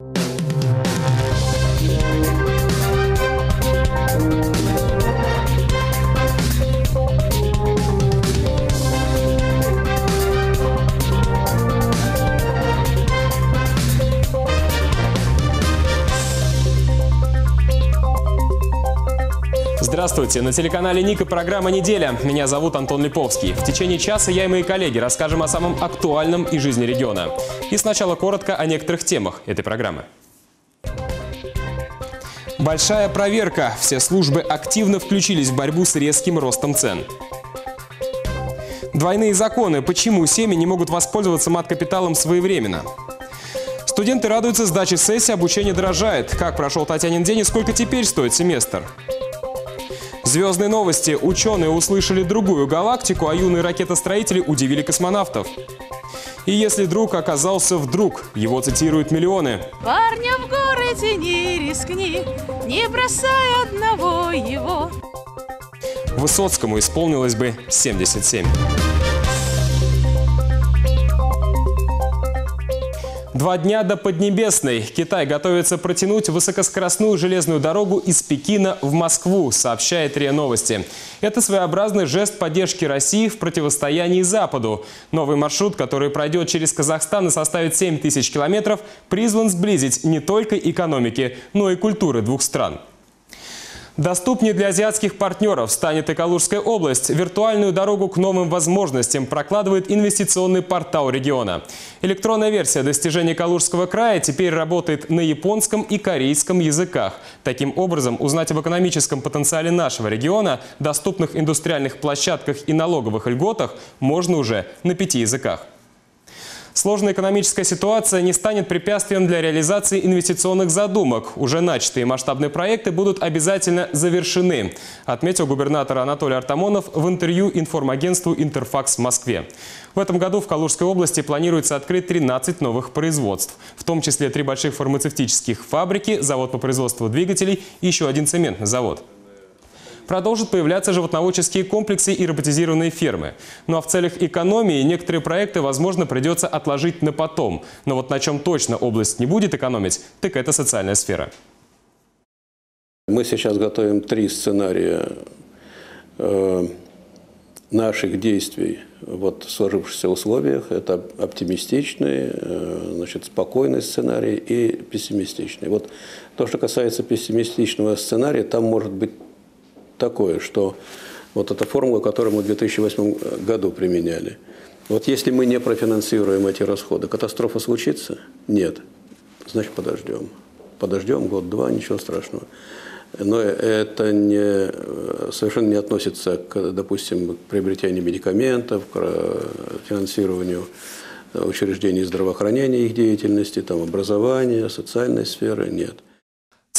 Thank you. Здравствуйте! На телеканале Ника программа «Неделя». Меня зовут Антон Липовский. В течение часа я и мои коллеги расскажем о самом актуальном из жизни региона. И сначала коротко о некоторых темах этой программы. Большая проверка. Все службы активно включились в борьбу с резким ростом цен. Двойные законы. Почему семьи не могут воспользоваться мат-капиталом своевременно? Студенты радуются сдаче сессии, обучение дорожает. Как прошел Татьянин день и сколько теперь стоит семестр? Звездные новости. Ученые услышали другую галактику, а юные ракетостроители удивили космонавтов. И если друг оказался вдруг, его цитируют миллионы. Парня в городе не рискни, не бросай одного его. Высоцкому исполнилось бы 77. Два дня до Поднебесной. Китай готовится протянуть высокоскоростную железную дорогу из Пекина в Москву, сообщает РИА Новости. Это своеобразный жест поддержки России в противостоянии Западу. Новый маршрут, который пройдет через Казахстан и составит 7 тысяч километров, призван сблизить не только экономики, но и культуры двух стран. Доступнее для азиатских партнеров станет и Калужская область. Виртуальную дорогу к новым возможностям прокладывает инвестиционный портал региона. Электронная версия достижений Калужского края теперь работает на японском и корейском языках. Таким образом, узнать об экономическом потенциале нашего региона, доступных индустриальных площадках и налоговых льготах можно уже на пяти языках. Сложная экономическая ситуация не станет препятствием для реализации инвестиционных задумок. Уже начатые масштабные проекты будут обязательно завершены, отметил губернатор Анатолий Артамонов в интервью информагентству «Интерфакс» в Москве. В этом году в Калужской области планируется открыть 13 новых производств, в том числе три больших фармацевтических фабрики, завод по производству двигателей и еще один цементный завод продолжат появляться животноводческие комплексы и роботизированные фермы. Ну а в целях экономии некоторые проекты, возможно, придется отложить на потом. Но вот на чем точно область не будет экономить, так это социальная сфера. Мы сейчас готовим три сценария э, наших действий вот, в сложившихся условиях. Это оптимистичный, э, значит, спокойный сценарий и пессимистичный. Вот то, что касается пессимистичного сценария, там может быть такое, что вот эта формула, которую мы в 2008 году применяли. Вот если мы не профинансируем эти расходы, катастрофа случится? Нет. Значит, подождем. Подождем год-два, ничего страшного. Но это не, совершенно не относится, к, допустим, к приобретению медикаментов, к финансированию учреждений здравоохранения, их деятельности, там, образования, социальной сферы. Нет.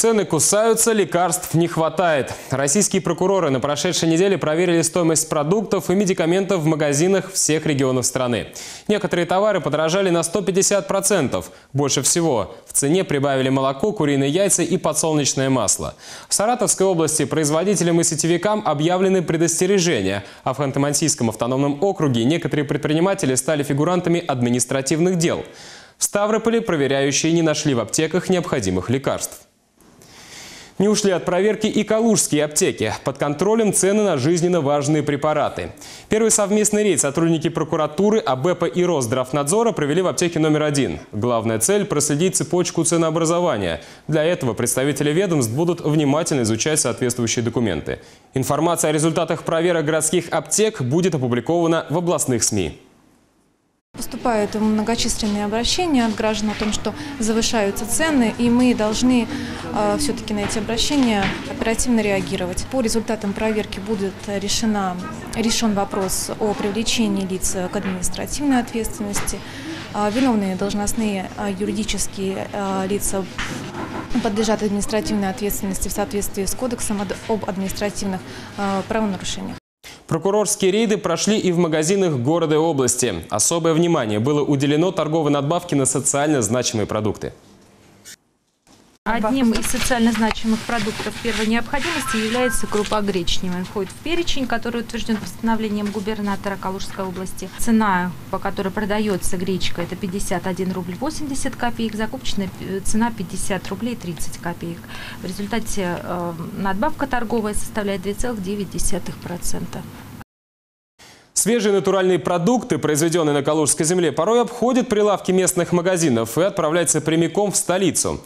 Цены кусаются, лекарств не хватает. Российские прокуроры на прошедшей неделе проверили стоимость продуктов и медикаментов в магазинах всех регионов страны. Некоторые товары подорожали на 150%. Больше всего в цене прибавили молоко, куриные яйца и подсолнечное масло. В Саратовской области производителям и сетевикам объявлены предостережения, а в Ханты-Мансийском автономном округе некоторые предприниматели стали фигурантами административных дел. В Ставрополе проверяющие не нашли в аптеках необходимых лекарств. Не ушли от проверки и калужские аптеки. Под контролем цены на жизненно важные препараты. Первый совместный рейд сотрудники прокуратуры, АБЭПа и Росздравнадзора провели в аптеке номер один. Главная цель – проследить цепочку ценообразования. Для этого представители ведомств будут внимательно изучать соответствующие документы. Информация о результатах проверок городских аптек будет опубликована в областных СМИ. Поступают многочисленные обращения от граждан о том, что завышаются цены, и мы должны э, все-таки на эти обращения оперативно реагировать. По результатам проверки будет решена, решен вопрос о привлечении лиц к административной ответственности. Э, виновные должностные э, юридические э, лица подлежат административной ответственности в соответствии с Кодексом об административных э, правонарушениях. Прокурорские рейды прошли и в магазинах города и области. Особое внимание было уделено торговой надбавке на социально значимые продукты. Одним из социально значимых продуктов первой необходимости является крупа гречневая. Входит в перечень, который утвержден постановлением губернатора Калужской области. Цена, по которой продается гречка, это 51 рубль 80 копеек. Закупочная э, цена 50 рублей 30 копеек. В результате э, надбавка торговая составляет 2,9%. Свежие натуральные продукты, произведенные на Калужской земле, порой обходят прилавки местных магазинов и отправляются прямиком в столицу.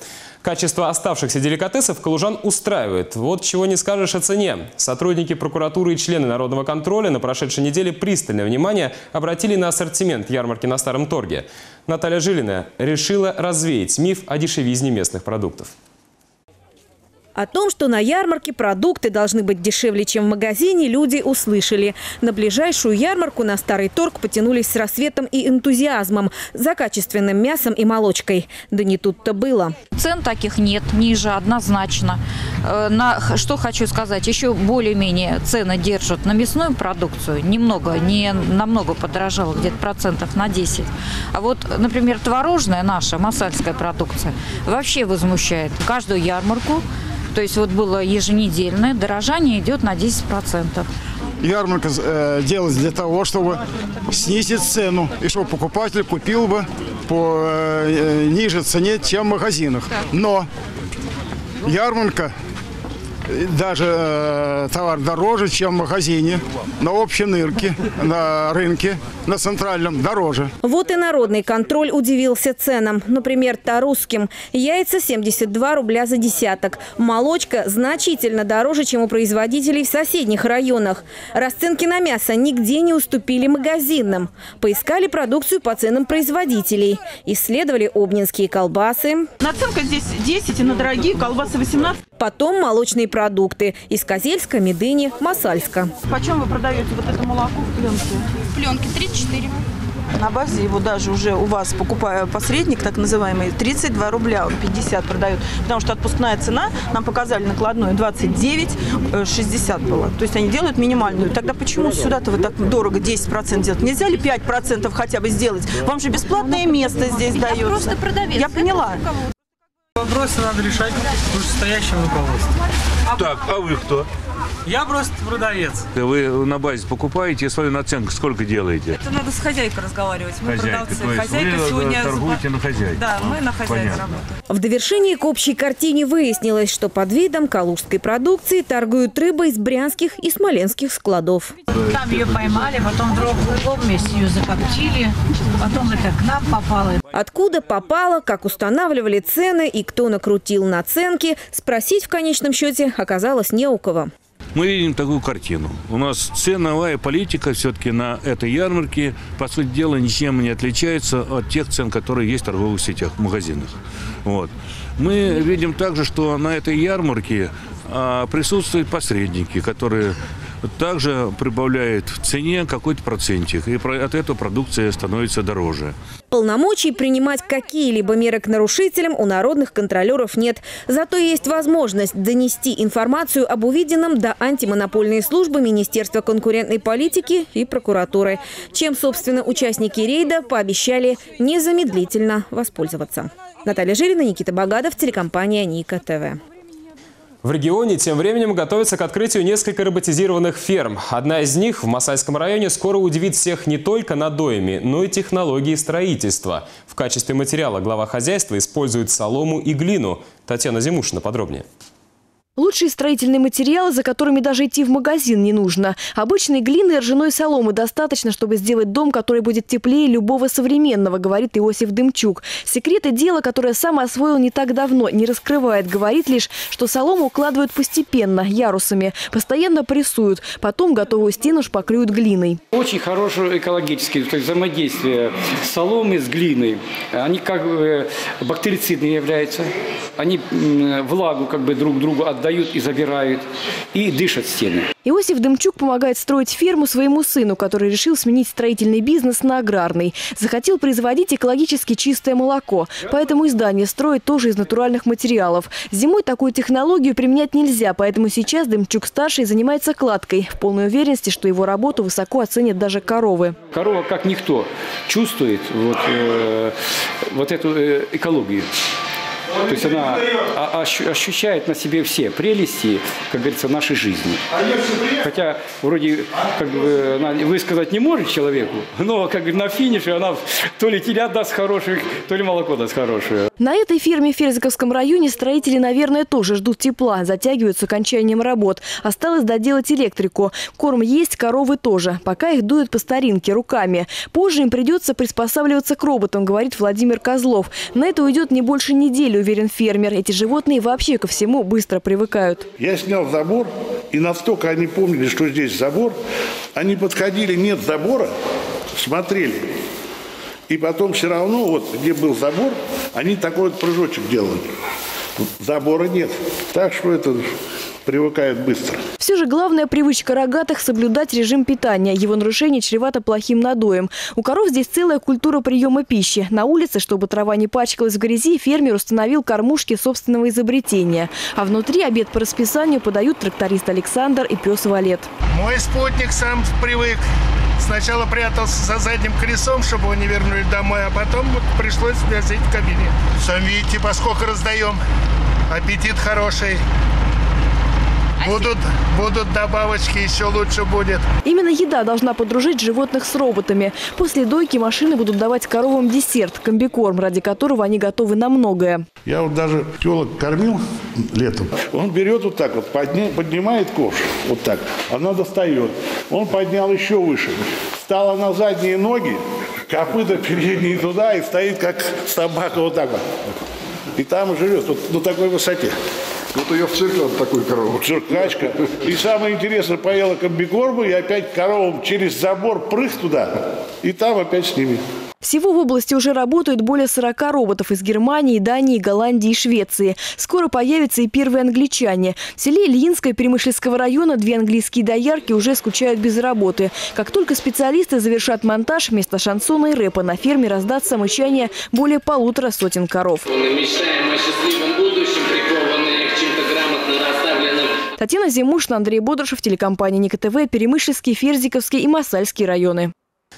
Качество оставшихся деликатесов калужан устраивает. Вот чего не скажешь о цене. Сотрудники прокуратуры и члены народного контроля на прошедшей неделе пристальное внимание обратили на ассортимент ярмарки на Старом торге. Наталья Жилина решила развеять миф о дешевизне местных продуктов. О том, что на ярмарке продукты должны быть дешевле, чем в магазине, люди услышали. На ближайшую ярмарку на Старый торг потянулись с рассветом и энтузиазмом за качественным мясом и молочкой. Да не тут-то было. Цен таких нет, ниже однозначно. Э, на, что хочу сказать, еще более-менее цены держат на мясную продукцию. Немного, не намного подорожало, где-то процентов на 10. А вот, например, творожная наша, масальская продукция, вообще возмущает. Каждую ярмарку то есть вот было еженедельное, дорожание идет на 10%. Ярмарка э, делалась для того, чтобы снизить цену, и чтобы покупатель купил бы по э, ниже цене, чем в магазинах. Но ярмарка даже э, товар дороже, чем в магазине, на общей нырке, на рынке, на центральном дороже. Вот и народный контроль удивился ценам. Например, тарусским. Яйца 72 рубля за десяток. Молочка значительно дороже, чем у производителей в соседних районах. Расценки на мясо нигде не уступили магазинным. Поискали продукцию по ценам производителей. Исследовали обнинские колбасы. Наценка здесь 10, и на дорогие колбасы 18. Потом молочные продукты. Из Козельска, Медыни, Масальска. Почем вы продаете вот это молоко в пленке? В пленке 34. На базе его даже уже у вас, покупая посредник, так называемый, 32 рубля, он 50 продает. Потому что отпускная цена, нам показали накладную 29, 60 было. То есть они делают минимальную. Тогда почему сюда-то вы так дорого 10% делать? Нельзя ли 5% хотя бы сделать? Вам же бесплатное место здесь дается. Я просто продавец. Я поняла. Вопросы надо решать вышестоящим руководством. Так, а вы кто? Я просто продавец. Вы на базе покупаете, свою наценку сколько делаете? Это надо с хозяйкой разговаривать. Мы Хозяйка, продавцы. то есть Хозяйка вы сегодня... торгуете на хозяйку? Да, мы на Понятно. работаем. В довершении к общей картине выяснилось, что под видом калужской продукции торгуют рыбой из брянских и смоленских складов. Там ее поймали, потом в другом месте ее закоптили, потом это к нам попало. Откуда попало, как устанавливали цены и кто накрутил наценки, спросить в конечном счете оказалось не у кого. Мы видим такую картину. У нас ценовая политика все-таки на этой ярмарке, по сути дела, ничем не отличается от тех цен, которые есть в торговых сетях, в магазинах. Вот. Мы видим также, что на этой ярмарке присутствуют посредники, которые также прибавляют в цене какой-то процентик, и от этого продукция становится дороже. Полномочий принимать какие-либо меры к нарушителям у народных контролеров нет. Зато есть возможность донести информацию об увиденном до антимонопольной службы Министерства конкурентной политики и прокуратуры, чем, собственно, участники рейда пообещали незамедлительно воспользоваться. Наталья Жилина, Никита Богадов, телекомпания «Ника ТВ». В регионе тем временем готовится к открытию несколько роботизированных ферм. Одна из них в Масальском районе скоро удивит всех не только надоями, но и технологией строительства. В качестве материала глава хозяйства использует солому и глину. Татьяна Зимушина подробнее. Лучшие строительные материалы, за которыми даже идти в магазин не нужно. Обычной глины и ржаной соломы достаточно, чтобы сделать дом, который будет теплее любого современного, говорит Иосиф Дымчук. Секреты дела, которое сам освоил не так давно, не раскрывает. Говорит лишь, что солому укладывают постепенно, ярусами. Постоянно прессуют. Потом готовую стену шпаклюют глиной. Очень хорошее экологическое то есть взаимодействие соломы с глиной. Они как бы бактерицидные являются. Они м, влагу как бы друг другу отдают и забирают. И дышат стены. Иосиф Дымчук помогает строить ферму своему сыну, который решил сменить строительный бизнес на аграрный. Захотел производить экологически чистое молоко. Поэтому издание строит тоже из натуральных материалов. Зимой такую технологию применять нельзя, поэтому сейчас Дымчук-старший занимается кладкой. В полной уверенности, что его работу высоко оценят даже коровы. Корова, как никто, чувствует вот, э, вот эту э, экологию. То есть она ощу- ощущает на себе все прелести, как говорится, нашей жизни. Хотя вроде как бы она высказать не может человеку, но как на финише она то ли телят даст хороших, то ли молоко даст хорошее. На этой ферме в Ферзиковском районе строители, наверное, тоже ждут тепла, затягивают с окончанием работ. Осталось доделать электрику. Корм есть, коровы тоже. Пока их дуют по старинке, руками. Позже им придется приспосабливаться к роботам, говорит Владимир Козлов. На это уйдет не больше недели, уверен фермер. Эти животные вообще ко всему быстро привыкают. Я снял забор, и настолько они помнили, что здесь забор, они подходили, нет забора, смотрели. И потом все равно, вот где был забор, они такой вот прыжочек делали. Забора нет. Так что это привыкает быстро. Все же главная привычка рогатых – соблюдать режим питания. Его нарушение чревато плохим надоем. У коров здесь целая культура приема пищи. На улице, чтобы трава не пачкалась в грязи, фермер установил кормушки собственного изобретения. А внутри обед по расписанию подают тракторист Александр и пес Валет. Мой спутник сам привык. Сначала прятался за задним колесом, чтобы его не вернули домой, а потом вот пришлось взять в кабине. Сам видите, поскольку раздаем. Аппетит хороший. Будут, будут добавочки, еще лучше будет. Именно еда должна подружить животных с роботами. После дойки машины будут давать коровам десерт – комбикорм, ради которого они готовы на многое. Я вот даже телок кормил летом. Он берет вот так вот, подня- поднимает ковш, вот так. Она достает. Он поднял еще выше. Встала на задние ноги, копыта передние туда и стоит как собака вот так вот. И там живет, вот на такой высоте. Вот ее в цирк надо такую корову. Циркачка. И самое интересное, поела комбикорму и опять коровам через забор прыг туда. И там опять с ними. Всего в области уже работают более 40 роботов из Германии, Дании, Голландии и Швеции. Скоро появятся и первые англичане. В селе Ильинское Перемышльского района две английские доярки уже скучают без работы. Как только специалисты завершат монтаж, вместо шансона и рэпа на ферме раздастся мычание более полутора сотен коров. Мы мечтаем о счастливом будущем, прикованные к чем-то грамотно расставленным Татьяна Зимушина, Андрей Бодрышев, телекомпания Ника ТВ, Перемышльский, Ферзиковский и Масальский районы.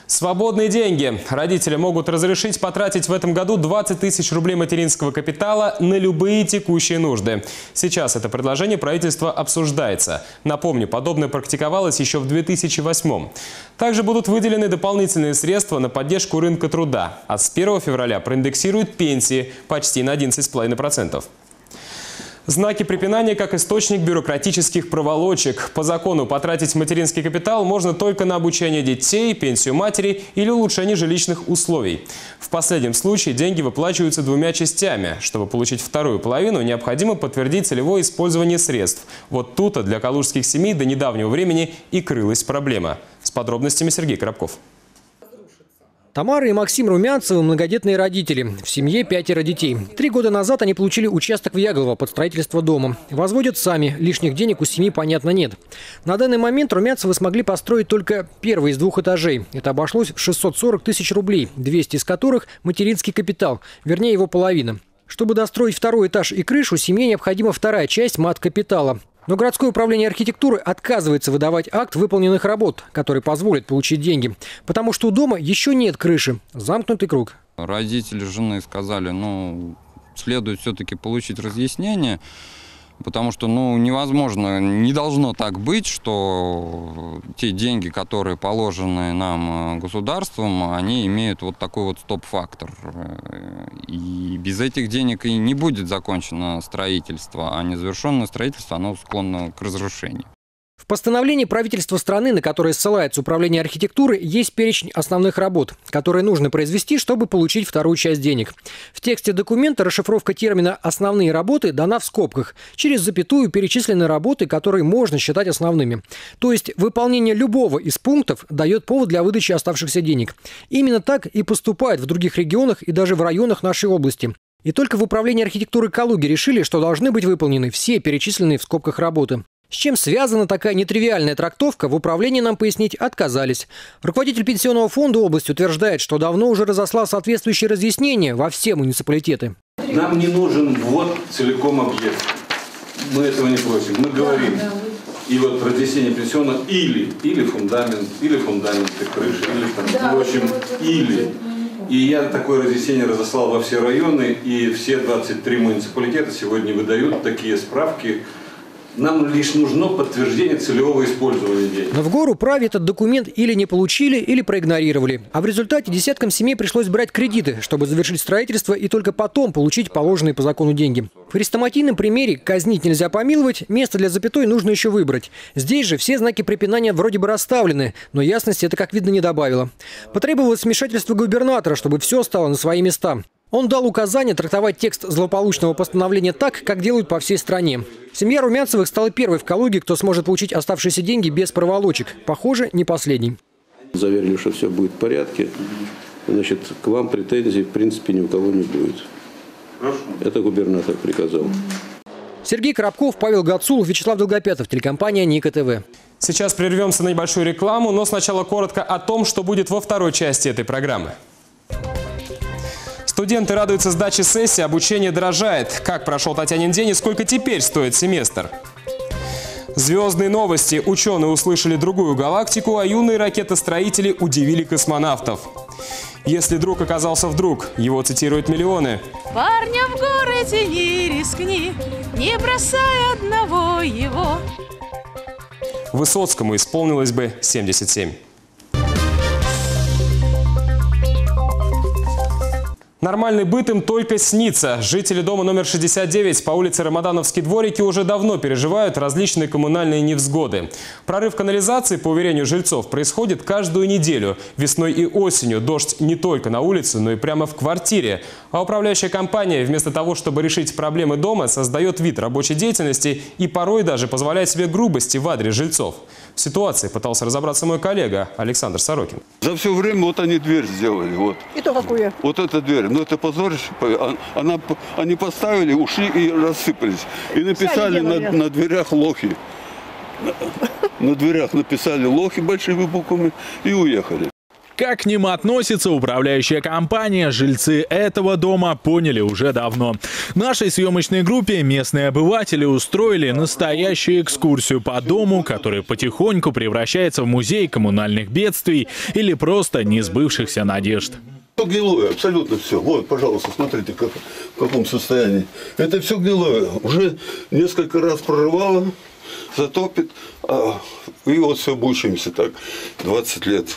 Свободные деньги. Родители могут разрешить потратить в этом году 20 тысяч рублей материнского капитала на любые текущие нужды. Сейчас это предложение правительства обсуждается. Напомню, подобное практиковалось еще в 2008 Также будут выделены дополнительные средства на поддержку рынка труда. А с 1 февраля проиндексируют пенсии почти на 11,5%. Знаки препинания как источник бюрократических проволочек. По закону потратить материнский капитал можно только на обучение детей, пенсию матери или улучшение жилищных условий. В последнем случае деньги выплачиваются двумя частями. Чтобы получить вторую половину, необходимо подтвердить целевое использование средств. Вот тут-то для калужских семей до недавнего времени и крылась проблема. С подробностями Сергей Коробков. Тамара и Максим Румянцевы – многодетные родители. В семье пятеро детей. Три года назад они получили участок в Яголово под строительство дома. Возводят сами. Лишних денег у семьи, понятно, нет. На данный момент Румянцевы смогли построить только первый из двух этажей. Это обошлось в 640 тысяч рублей, 200 из которых – материнский капитал, вернее его половина. Чтобы достроить второй этаж и крышу, семье необходима вторая часть мат-капитала. Но городское управление архитектуры отказывается выдавать акт выполненных работ, который позволит получить деньги. Потому что у дома еще нет крыши. Замкнутый круг. Родители жены сказали, ну, следует все-таки получить разъяснение, потому что, ну, невозможно, не должно так быть, что те деньги, которые положены нам э, государством, они имеют вот такой вот стоп-фактор. Э, И без этих денег и не будет закончено строительство, а незавершенное строительство, оно склонно к разрушению. В постановлении правительства страны, на которое ссылается управление архитектуры, есть перечень основных работ, которые нужно произвести, чтобы получить вторую часть денег. В тексте документа расшифровка термина «основные работы» дана в скобках. Через запятую перечислены работы, которые можно считать основными. То есть выполнение любого из пунктов дает повод для выдачи оставшихся денег. Именно так и поступает в других регионах и даже в районах нашей области. И только в управлении архитектуры Калуги решили, что должны быть выполнены все перечисленные в скобках работы. С чем связана такая нетривиальная трактовка, в управлении нам пояснить отказались. Руководитель пенсионного фонда области утверждает, что давно уже разослал соответствующие разъяснения во все муниципалитеты. Нам не нужен вот целиком объект. Мы этого не просим. Мы говорим, и вот разъяснение пенсиона или, или фундамент, или фундамент и крыши, или там, ну, в общем, или. И я такое разъяснение разослал во все районы, и все 23 муниципалитета сегодня выдают такие справки нам лишь нужно подтверждение целевого использования денег. Но в гору праве этот документ или не получили, или проигнорировали. А в результате десяткам семей пришлось брать кредиты, чтобы завершить строительство и только потом получить положенные по закону деньги. В хрестоматийном примере «казнить нельзя помиловать» место для запятой нужно еще выбрать. Здесь же все знаки препинания вроде бы расставлены, но ясности это, как видно, не добавило. Потребовалось вмешательство губернатора, чтобы все стало на свои места. Он дал указание трактовать текст злополучного постановления так, как делают по всей стране. Семья Румянцевых стала первой в Калуге, кто сможет получить оставшиеся деньги без проволочек. Похоже, не последний. Заверили, что все будет в порядке. Значит, к вам претензий в принципе ни у кого не будет. Хорошо. Это губернатор приказал. Сергей Коробков, Павел Гацулов, Вячеслав Долгопятов, телекомпания «Ника ТВ». Сейчас прервемся на небольшую рекламу, но сначала коротко о том, что будет во второй части этой программы. Студенты радуются сдаче сессии, обучение дорожает. Как прошел Татьянин день и сколько теперь стоит семестр? Звездные новости. Ученые услышали другую галактику, а юные ракетостроители удивили космонавтов. Если друг оказался вдруг, его цитируют миллионы. Парня в городе не рискни, не бросай одного его. Высоцкому исполнилось бы 77. Нормальный быт им только снится. Жители дома номер 69 по улице Рамадановские дворики уже давно переживают различные коммунальные невзгоды. Прорыв канализации, по уверению жильцов, происходит каждую неделю. Весной и осенью дождь не только на улице, но и прямо в квартире. А управляющая компания вместо того, чтобы решить проблемы дома, создает вид рабочей деятельности и порой даже позволяет себе грубости в адрес жильцов. В ситуации пытался разобраться мой коллега Александр Сорокин. За все время вот они дверь сделали. Вот. И то какую? Вот эта дверь. Ну это позорище. А, она, они поставили, ушли и рассыпались. И написали на, на дверях лохи. На дверях написали лохи большими буквами и уехали. Как к ним относится управляющая компания, жильцы этого дома поняли уже давно. Нашей съемочной группе местные обыватели устроили настоящую экскурсию по дому, который потихоньку превращается в музей коммунальных бедствий или просто несбывшихся надежд. Гнилое, абсолютно все. Вот, пожалуйста, смотрите, как, в каком состоянии. Это все гнилое. Уже несколько раз прорывало, затопит, а, и вот все бучимся так 20 лет.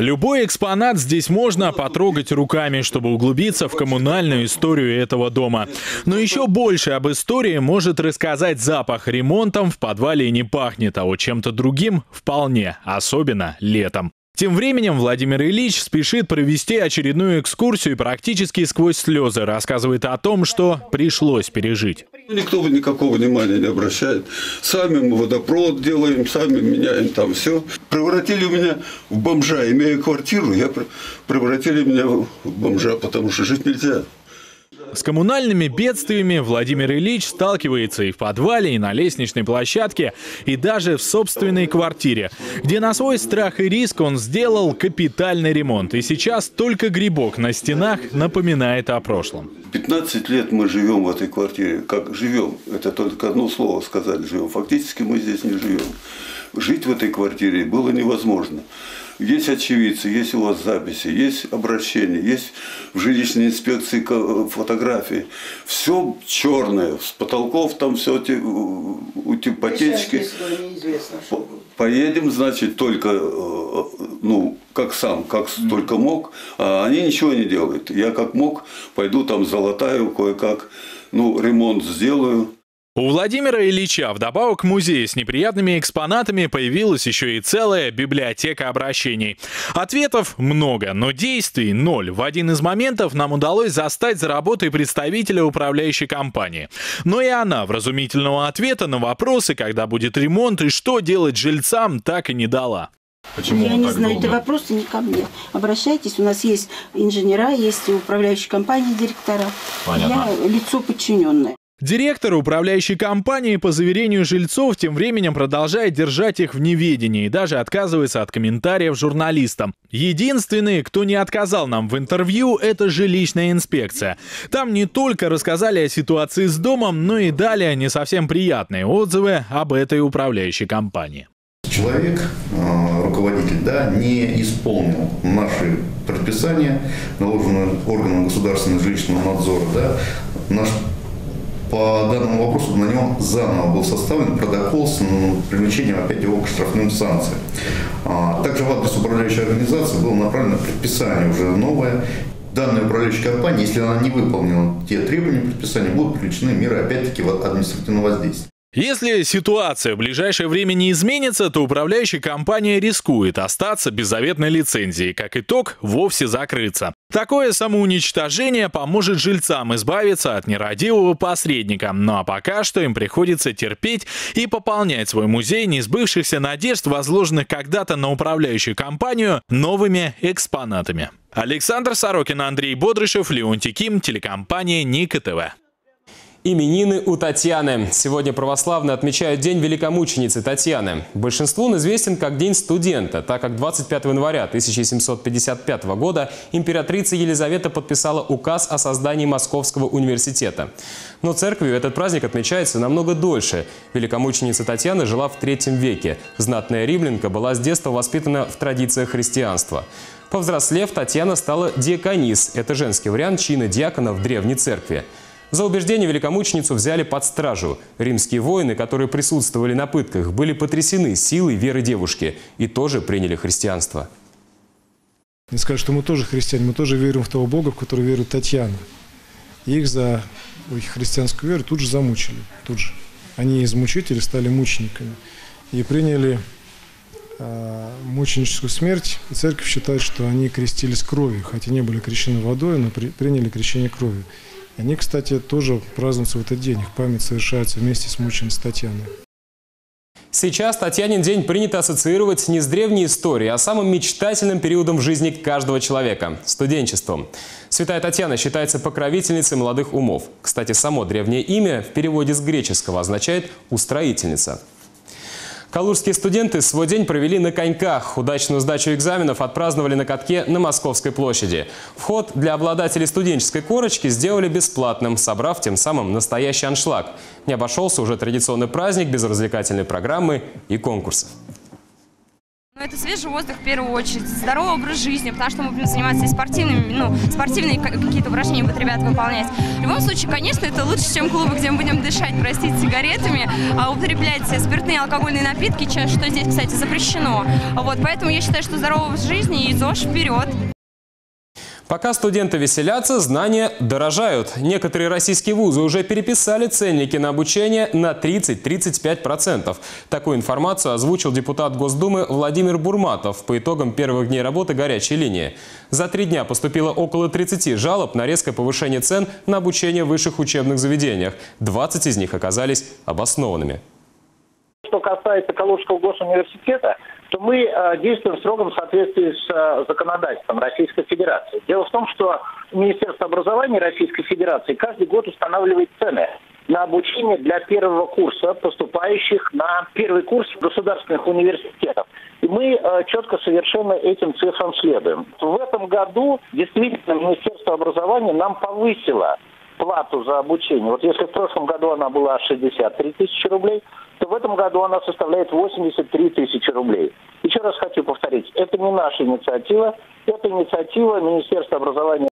Любой экспонат здесь можно потрогать руками, чтобы углубиться в коммунальную историю этого дома. Но еще больше об истории может рассказать запах. Ремонтом в подвале не пахнет, а вот чем-то другим вполне, особенно летом. Тем временем Владимир Ильич спешит провести очередную экскурсию и практически сквозь слезы рассказывает о том, что пришлось пережить. Никто никакого внимания не обращает. Сами мы водопровод делаем, сами меняем там все. Превратили меня в бомжа. Имея квартиру, я превратили меня в бомжа, потому что жить нельзя. С коммунальными бедствиями Владимир Ильич сталкивается и в подвале, и на лестничной площадке, и даже в собственной квартире, где на свой страх и риск он сделал капитальный ремонт. И сейчас только грибок на стенах напоминает о прошлом. 15 лет мы живем в этой квартире. Как живем? Это только одно слово сказать живем. Фактически мы здесь не живем. Жить в этой квартире было невозможно. Есть очевидцы, есть у вас записи, есть обращения, есть в жилищной инспекции фотографии. Все черное, с потолков там все эти потечки. Поедем, значит, только, э, ну, как сам, как только мог, а они ничего не делают. Я как мог, пойду там золотаю кое-как, ну, ремонт сделаю. У Владимира Ильича вдобавок к музею с неприятными экспонатами появилась еще и целая библиотека обращений. Ответов много, но действий ноль. В один из моментов нам удалось застать за работой представителя управляющей компании. Но и она вразумительного ответа на вопросы, когда будет ремонт и что делать жильцам, так и не дала. Почему Я не знаю, долго? это вопросы не ко мне. Обращайтесь, у нас есть инженера, есть управляющие компании, директора. Понятно. Я лицо подчиненное. Директор управляющей компании, по заверению жильцов, тем временем продолжает держать их в неведении и даже отказывается от комментариев журналистам. Единственный, кто не отказал нам в интервью, это жилищная инспекция. Там не только рассказали о ситуации с домом, но и дали не совсем приятные отзывы об этой управляющей компании. Человек, э, руководитель, да, не исполнил наши предписание, наложенное органом государственного жилищного надзора, да, наш по данному вопросу на нем заново был составлен протокол с привлечением опять его к штрафным санкциям. А, также в адрес управляющей организации было направлено предписание уже новое. Данная управляющая компания, если она не выполнила те требования предписания, будут привлечены меры опять-таки административного воздействия. Если ситуация в ближайшее время не изменится, то управляющая компания рискует остаться без заветной лицензии, как итог вовсе закрыться. Такое самоуничтожение поможет жильцам избавиться от нерадивого посредника, ну а пока что им приходится терпеть и пополнять свой музей несбывшихся надежд, возложенных когда-то на управляющую компанию, новыми экспонатами. Александр Сорокин, Андрей Бодрышев, Леонтий Ким, телекомпания Ника ТВ. Именины у Татьяны. Сегодня православные отмечают День великомученицы Татьяны. Большинству он известен как День студента, так как 25 января 1755 года императрица Елизавета подписала указ о создании Московского университета. Но церковью этот праздник отмечается намного дольше. Великомученица Татьяна жила в третьем веке. Знатная римлянка была с детства воспитана в традициях христианства. Повзрослев, Татьяна стала диаконис. Это женский вариант чина диакона в древней церкви. За убеждение великомученицу взяли под стражу. Римские воины, которые присутствовали на пытках, были потрясены силой веры девушки и тоже приняли христианство. Они скажут, что мы тоже христиане, мы тоже верим в того Бога, в который верует Татьяна. Их за их христианскую веру тут же замучили, тут же. Они из мучителей стали мучениками и приняли э, мученическую смерть. И церковь считает, что они крестились кровью, хотя не были крещены водой, но при, приняли крещение кровью. Они, кстати, тоже празднуются в этот день. Их память совершается вместе с мученицей Татьяной. Сейчас Татьянин день принято ассоциировать не с древней историей, а самым мечтательным периодом в жизни каждого человека – студенчеством. Святая Татьяна считается покровительницей молодых умов. Кстати, само древнее имя в переводе с греческого означает «устроительница». Калужские студенты свой день провели на коньках. Удачную сдачу экзаменов отпраздновали на катке на Московской площади. Вход для обладателей студенческой корочки сделали бесплатным, собрав тем самым настоящий аншлаг. Не обошелся уже традиционный праздник без развлекательной программы и конкурсов. Это свежий воздух в первую очередь, здоровый образ жизни, потому что мы будем заниматься и спортивными, ну, спортивные какие-то упражнения будут ребята выполнять. В любом случае, конечно, это лучше, чем клубы, где мы будем дышать, простите, сигаретами, а употреблять спиртные алкогольные напитки, что здесь, кстати, запрещено. Вот, поэтому я считаю, что здоровый образ жизни и ЗОЖ вперед. Пока студенты веселятся, знания дорожают. Некоторые российские вузы уже переписали ценники на обучение на 30-35%. Такую информацию озвучил депутат Госдумы Владимир Бурматов по итогам первых дней работы горячей линии. За три дня поступило около 30 жалоб на резкое повышение цен на обучение в высших учебных заведениях. 20 из них оказались обоснованными. Что касается Калужского госуниверситета, то мы э, действуем в строгом соответствии с э, законодательством Российской Федерации. Дело в том, что Министерство образования Российской Федерации каждый год устанавливает цены на обучение для первого курса, поступающих на первый курс государственных университетов. И мы э, четко совершенно этим цифрам следуем. В этом году действительно Министерство образования нам повысило плату за обучение. Вот если в прошлом году она была 63 тысячи рублей, то в этом году она составляет 83 тысячи рублей. Еще раз хочу повторить, это не наша инициатива, это инициатива Министерства образования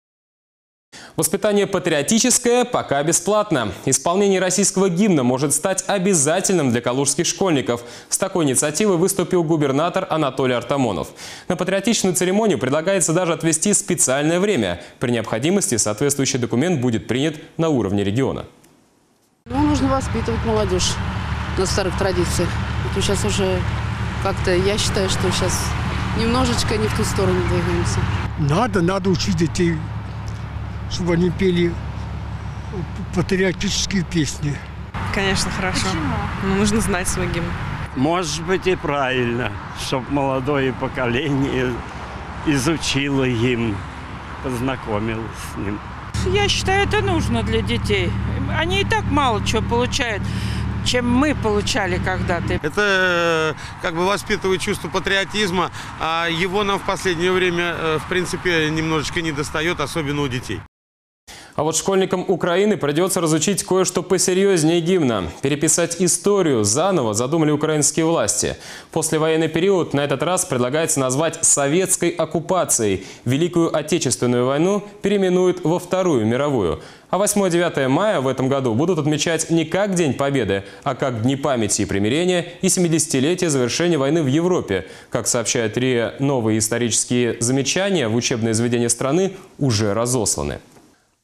Воспитание патриотическое пока бесплатно. Исполнение российского гимна может стать обязательным для калужских школьников. С такой инициативой выступил губернатор Анатолий Артамонов. На патриотичную церемонию предлагается даже отвести специальное время. При необходимости соответствующий документ будет принят на уровне региона. Ну, нужно воспитывать молодежь на старых традициях. Это сейчас уже как-то, я считаю, что сейчас немножечко не в ту сторону двигаемся. Надо, надо учить детей чтобы они пели патриотические песни. Конечно, хорошо. Почему? Но ну, нужно знать свой гимн. Может быть и правильно, чтобы молодое поколение изучило гимн, познакомилось с ним. Я считаю, это нужно для детей. Они и так мало чего получают чем мы получали когда-то. Это э, как бы воспитывает чувство патриотизма, а его нам в последнее время, э, в принципе, немножечко не достает, особенно у детей. А вот школьникам Украины придется разучить кое-что посерьезнее гимна. Переписать историю заново задумали украинские власти. После военный период на этот раз предлагается назвать советской оккупацией. Великую Отечественную войну переименуют во Вторую мировую. А 8-9 мая в этом году будут отмечать не как День Победы, а как Дни памяти и примирения и 70-летие завершения войны в Европе. Как сообщает РИА, новые исторические замечания в учебные заведения страны уже разосланы.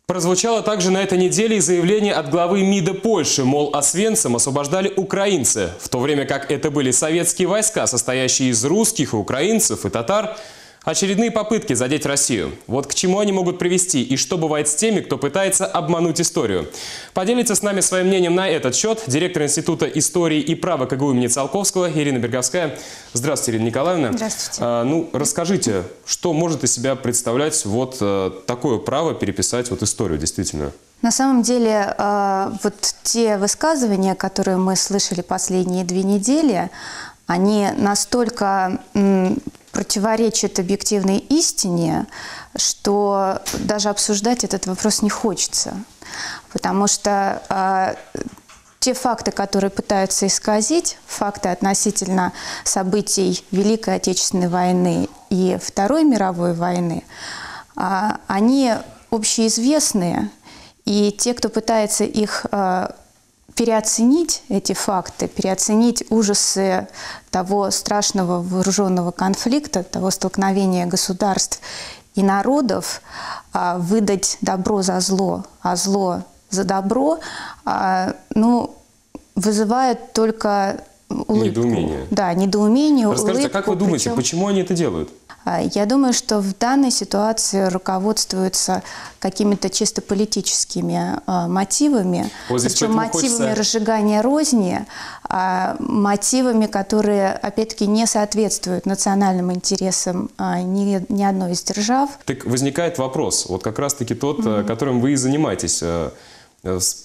Прозвучало также на этой неделе и заявление от главы МИДа Польши, мол, Освенцим освобождали украинцы, в то время как это были советские войска, состоящие из русских украинцев и татар – Очередные попытки задеть Россию. Вот к чему они могут привести и что бывает с теми, кто пытается обмануть историю. Поделится с нами своим мнением на этот счет директор Института истории и права КГУ имени Циолковского Ирина Берговская. Здравствуйте, Ирина Николаевна. Здравствуйте. А, ну, расскажите, что может из себя представлять вот а, такое право переписать вот историю действительно? На самом деле, а, вот те высказывания, которые мы слышали последние две недели, они настолько противоречит объективной истине, что даже обсуждать этот вопрос не хочется. Потому что э, те факты, которые пытаются исказить, факты относительно событий Великой Отечественной войны и Второй мировой войны, э, они общеизвестные, и те, кто пытается их э, переоценить эти факты, переоценить ужасы того страшного вооруженного конфликта, того столкновения государств и народов, а, выдать добро за зло, а зло за добро, а, ну, вызывает только улыбку. Недоумение. Да, недоумение, Расскажите, улыбку. а как вы думаете, причем... почему они это делают? А, я думаю, что в данной ситуации руководствуются какими-то чисто политическими э, мотивами, вот причем мотивами хочется... разжигания розни, э, мотивами, которые, опять-таки, не соответствуют национальным интересам э, ни, ни одной из держав. Так возникает вопрос, вот как раз-таки тот, mm-hmm. которым вы и занимаетесь э,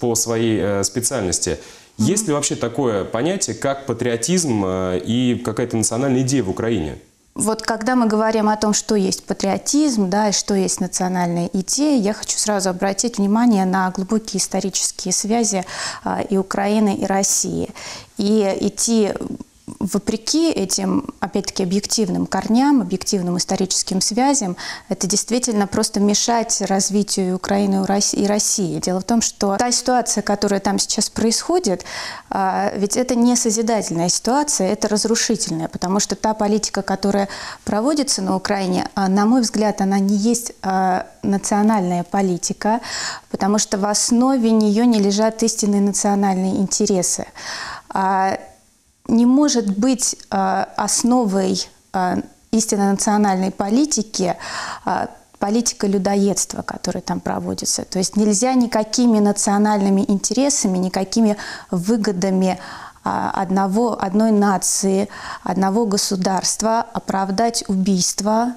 по своей э, специальности. Mm-hmm. Есть ли вообще такое понятие, как патриотизм э, и какая-то национальная идея в Украине? Вот когда мы говорим о том, что есть патриотизм, да, и что есть национальная идея, я хочу сразу обратить внимание на глубокие исторические связи а, и Украины, и России. И идти вопреки этим, опять-таки, объективным корням, объективным историческим связям, это действительно просто мешать развитию Украины и России. Дело в том, что та ситуация, которая там сейчас происходит, а, ведь это не созидательная ситуация, это разрушительная, потому что та политика, которая проводится на Украине, а, на мой взгляд, она не есть а, национальная политика, потому что в основе нее не лежат истинные национальные интересы не может быть э, основой э, истинно национальной политики э, политика людоедства, которая там проводится. То есть нельзя никакими национальными интересами, никакими выгодами одного, одной нации, одного государства оправдать убийство,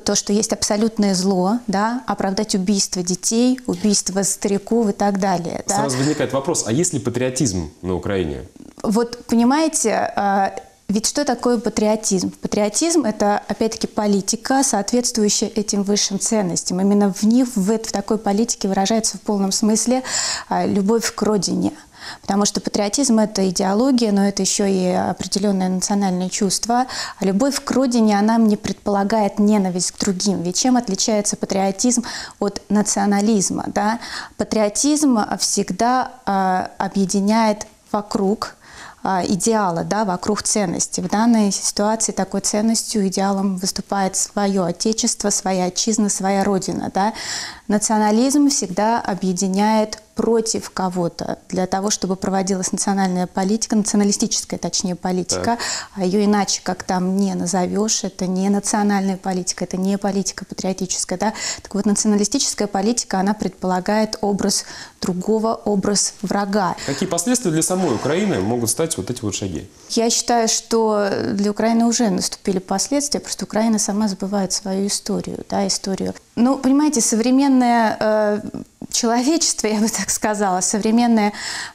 то, что есть абсолютное зло, да, оправдать убийство детей, убийство стариков и так далее. Сразу да. возникает вопрос, а есть ли патриотизм на Украине? Вот понимаете, а, ведь что такое патриотизм? Патриотизм – это, опять-таки, политика, соответствующая этим высшим ценностям. Именно в них, в, в такой политике выражается в полном смысле а, любовь к родине – Потому что патриотизм – это идеология, но это еще и определенное национальное чувство. А любовь к родине, она не предполагает ненависть к другим. Ведь чем отличается патриотизм от национализма? Да? Патриотизм всегда э, объединяет вокруг а, идеала, да, вокруг ценности. В данной ситуации такой ценностью, идеалом выступает свое отечество, своя отчизна, своя родина. Да. Национализм всегда объединяет против кого-то для того, чтобы проводилась национальная политика, националистическая, точнее, политика, так. а ее иначе как там не назовешь, это не национальная политика, это не политика патриотическая, да. Так вот, националистическая политика, она предполагает образ другого, образ врага. Какие последствия для самой Украины могут стать вот эти вот шаги? Я считаю, что для Украины уже наступили последствия, просто Украина сама забывает свою историю, да, историю. Ну, понимаете, современная э, человечество, я бы так сказала, современное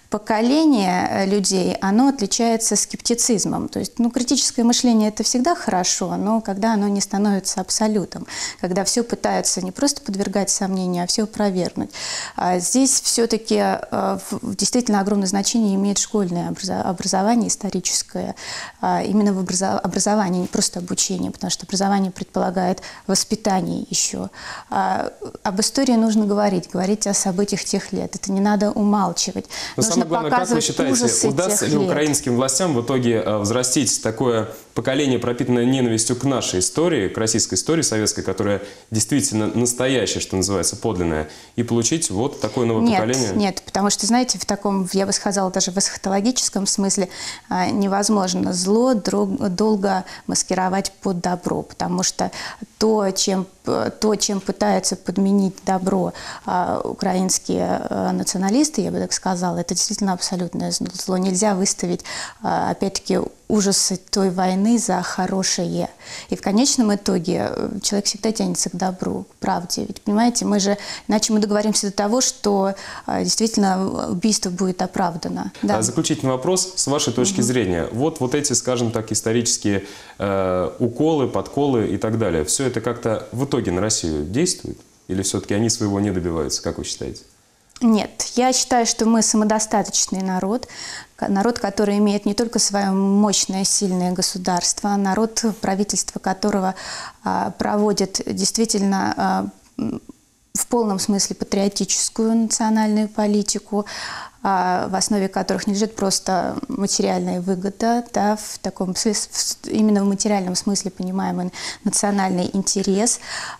поколение людей, оно отличается скептицизмом. То есть, ну, критическое мышление – это всегда хорошо, но когда оно не становится абсолютом, когда все пытаются не просто подвергать сомнению, а все опровергнуть. А здесь все-таки э, действительно огромное значение имеет школьное образование историческое, а именно в образовании, не просто обучение, потому что образование предполагает воспитание еще. А об истории нужно говорить, говорить о событиях тех лет. Это не надо умалчивать. Нужно самое главное, как вы считаете, удастся ли лет. украинским властям в итоге э, взрастить такое поколение, пропитанное ненавистью к нашей истории, к российской истории советской, которая действительно настоящая, что называется, подлинная, и получить вот такое новое нет, поколение? Нет, потому что, знаете, в таком, я бы сказала, даже в эсхатологическом смысле а, невозможно зло долго маскировать под добро, потому что то, чем, то, чем пытаются подменить добро а, украинские а, националисты, я бы так сказала, это действительно абсолютное зло. Нельзя выставить, опять-таки, ужасы той войны за хорошее. И в конечном итоге э, человек всегда тянется к добру, к правде. Ведь, понимаете, мы же, иначе мы договоримся до того, что э, действительно убийство будет оправдано. Да. Заключительный вопрос с вашей точки угу. зрения. Вот, вот эти, скажем так, исторические э, уколы, подколы и так далее. Все это как-то в итоге на Россию действует? Или все-таки они своего не добиваются, как вы считаете? Нет, я считаю, что мы самодостаточный народ, народ, который имеет не только свое мощное, сильное государство, народ, правительство которого а, проводит действительно а, в полном смысле патриотическую национальную политику, а, в основе которых не лежит просто материальная выгода, да, в таком именно в материальном смысле понимаемый национальный интерес.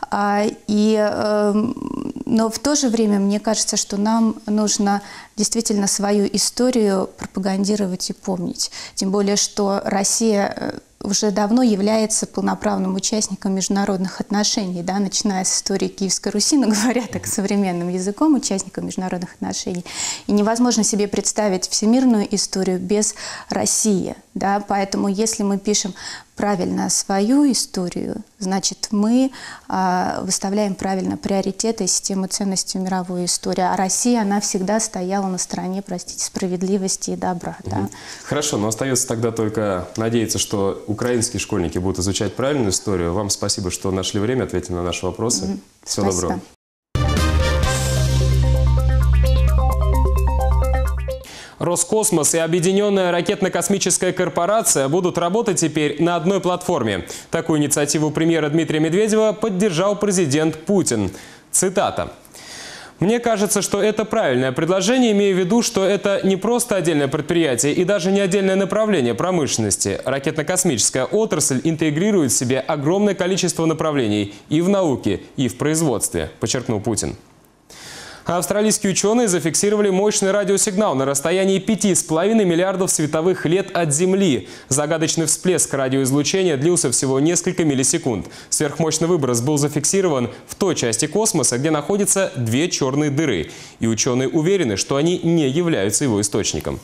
А, и, эм, но в то же время мне кажется, что нам нужно действительно свою историю пропагандировать и помнить. Тем более, что Россия э, уже давно является полноправным участником международных отношений, да, начиная с истории Киевской Руси, но говоря так современным языком, участником международных отношений. И невозможно себе представить всемирную историю без России. Да? Поэтому если мы пишем правильно свою историю, значит, мы э, выставляем правильно приоритеты и систему ценностей мировой истории. А Россия, она всегда стояла на стороне, простите, справедливости и добра. Угу. Да? Хорошо, но остается тогда только надеяться, что украинские школьники будут изучать правильную историю. Вам спасибо, что нашли время, ответили на наши вопросы. Угу. Всего спасибо. доброго. Роскосмос и Объединенная ракетно-космическая корпорация будут работать теперь на одной платформе. Такую инициативу премьера Дмитрия Медведева поддержал президент Путин. Цитата. Мне кажется, что это правильное предложение, имея в виду, что это не просто отдельное предприятие и даже не отдельное направление промышленности. Ракетно-космическая отрасль интегрирует в себе огромное количество направлений и в науке, и в производстве, подчеркнул Путин. А австралийские ученые зафиксировали мощный радиосигнал на расстоянии 5,5 миллиардов световых лет от Земли. Загадочный всплеск радиоизлучения длился всего несколько миллисекунд. Сверхмощный выброс был зафиксирован в той части космоса, где находятся две черные дыры. И ученые уверены, что они не являются его источником.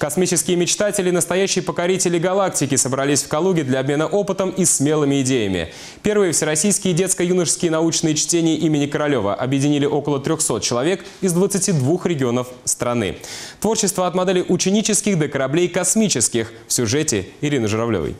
Космические мечтатели, настоящие покорители галактики, собрались в Калуге для обмена опытом и смелыми идеями. Первые всероссийские детско-юношеские научные чтения имени Королева объединили около 300 человек из 22 регионов страны. Творчество от моделей ученических до кораблей космических в сюжете Ирины Журавлевой.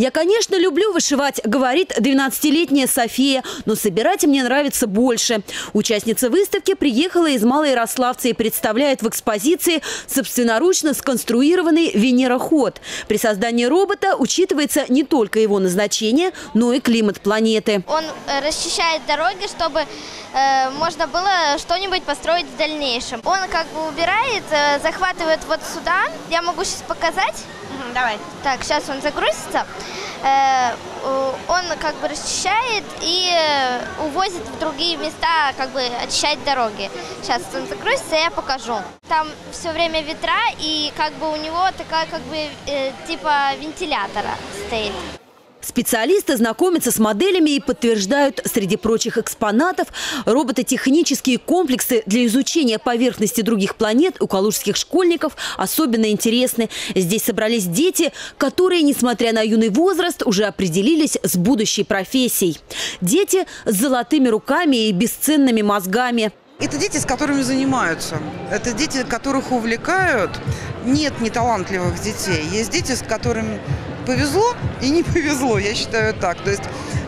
Я, конечно, люблю вышивать, говорит 12-летняя София, но собирать мне нравится больше. Участница выставки приехала из Малой Ярославца и представляет в экспозиции собственноручно сконструированный Венероход. При создании робота учитывается не только его назначение, но и климат планеты. Он э, расчищает дороги, чтобы э, можно было что-нибудь построить в дальнейшем. Он как бы убирает, э, захватывает вот сюда. Я могу сейчас показать. Давай. Так, сейчас он загрузится. Э, он как бы расчищает и э, увозит в другие места, как бы очищать дороги. Сейчас он загрузится, я покажу. Там все время ветра, и как бы у него такая как бы э, типа вентилятора стоит. Специалисты знакомятся с моделями и подтверждают, среди прочих экспонатов, робототехнические комплексы для изучения поверхности других планет у калужских школьников особенно интересны. Здесь собрались дети, которые, несмотря на юный возраст, уже определились с будущей профессией. Дети с золотыми руками и бесценными мозгами. Это дети, с которыми занимаются. Это дети, которых увлекают. Нет неталантливых детей. Есть дети, с которыми повезло и не повезло, я считаю так. То есть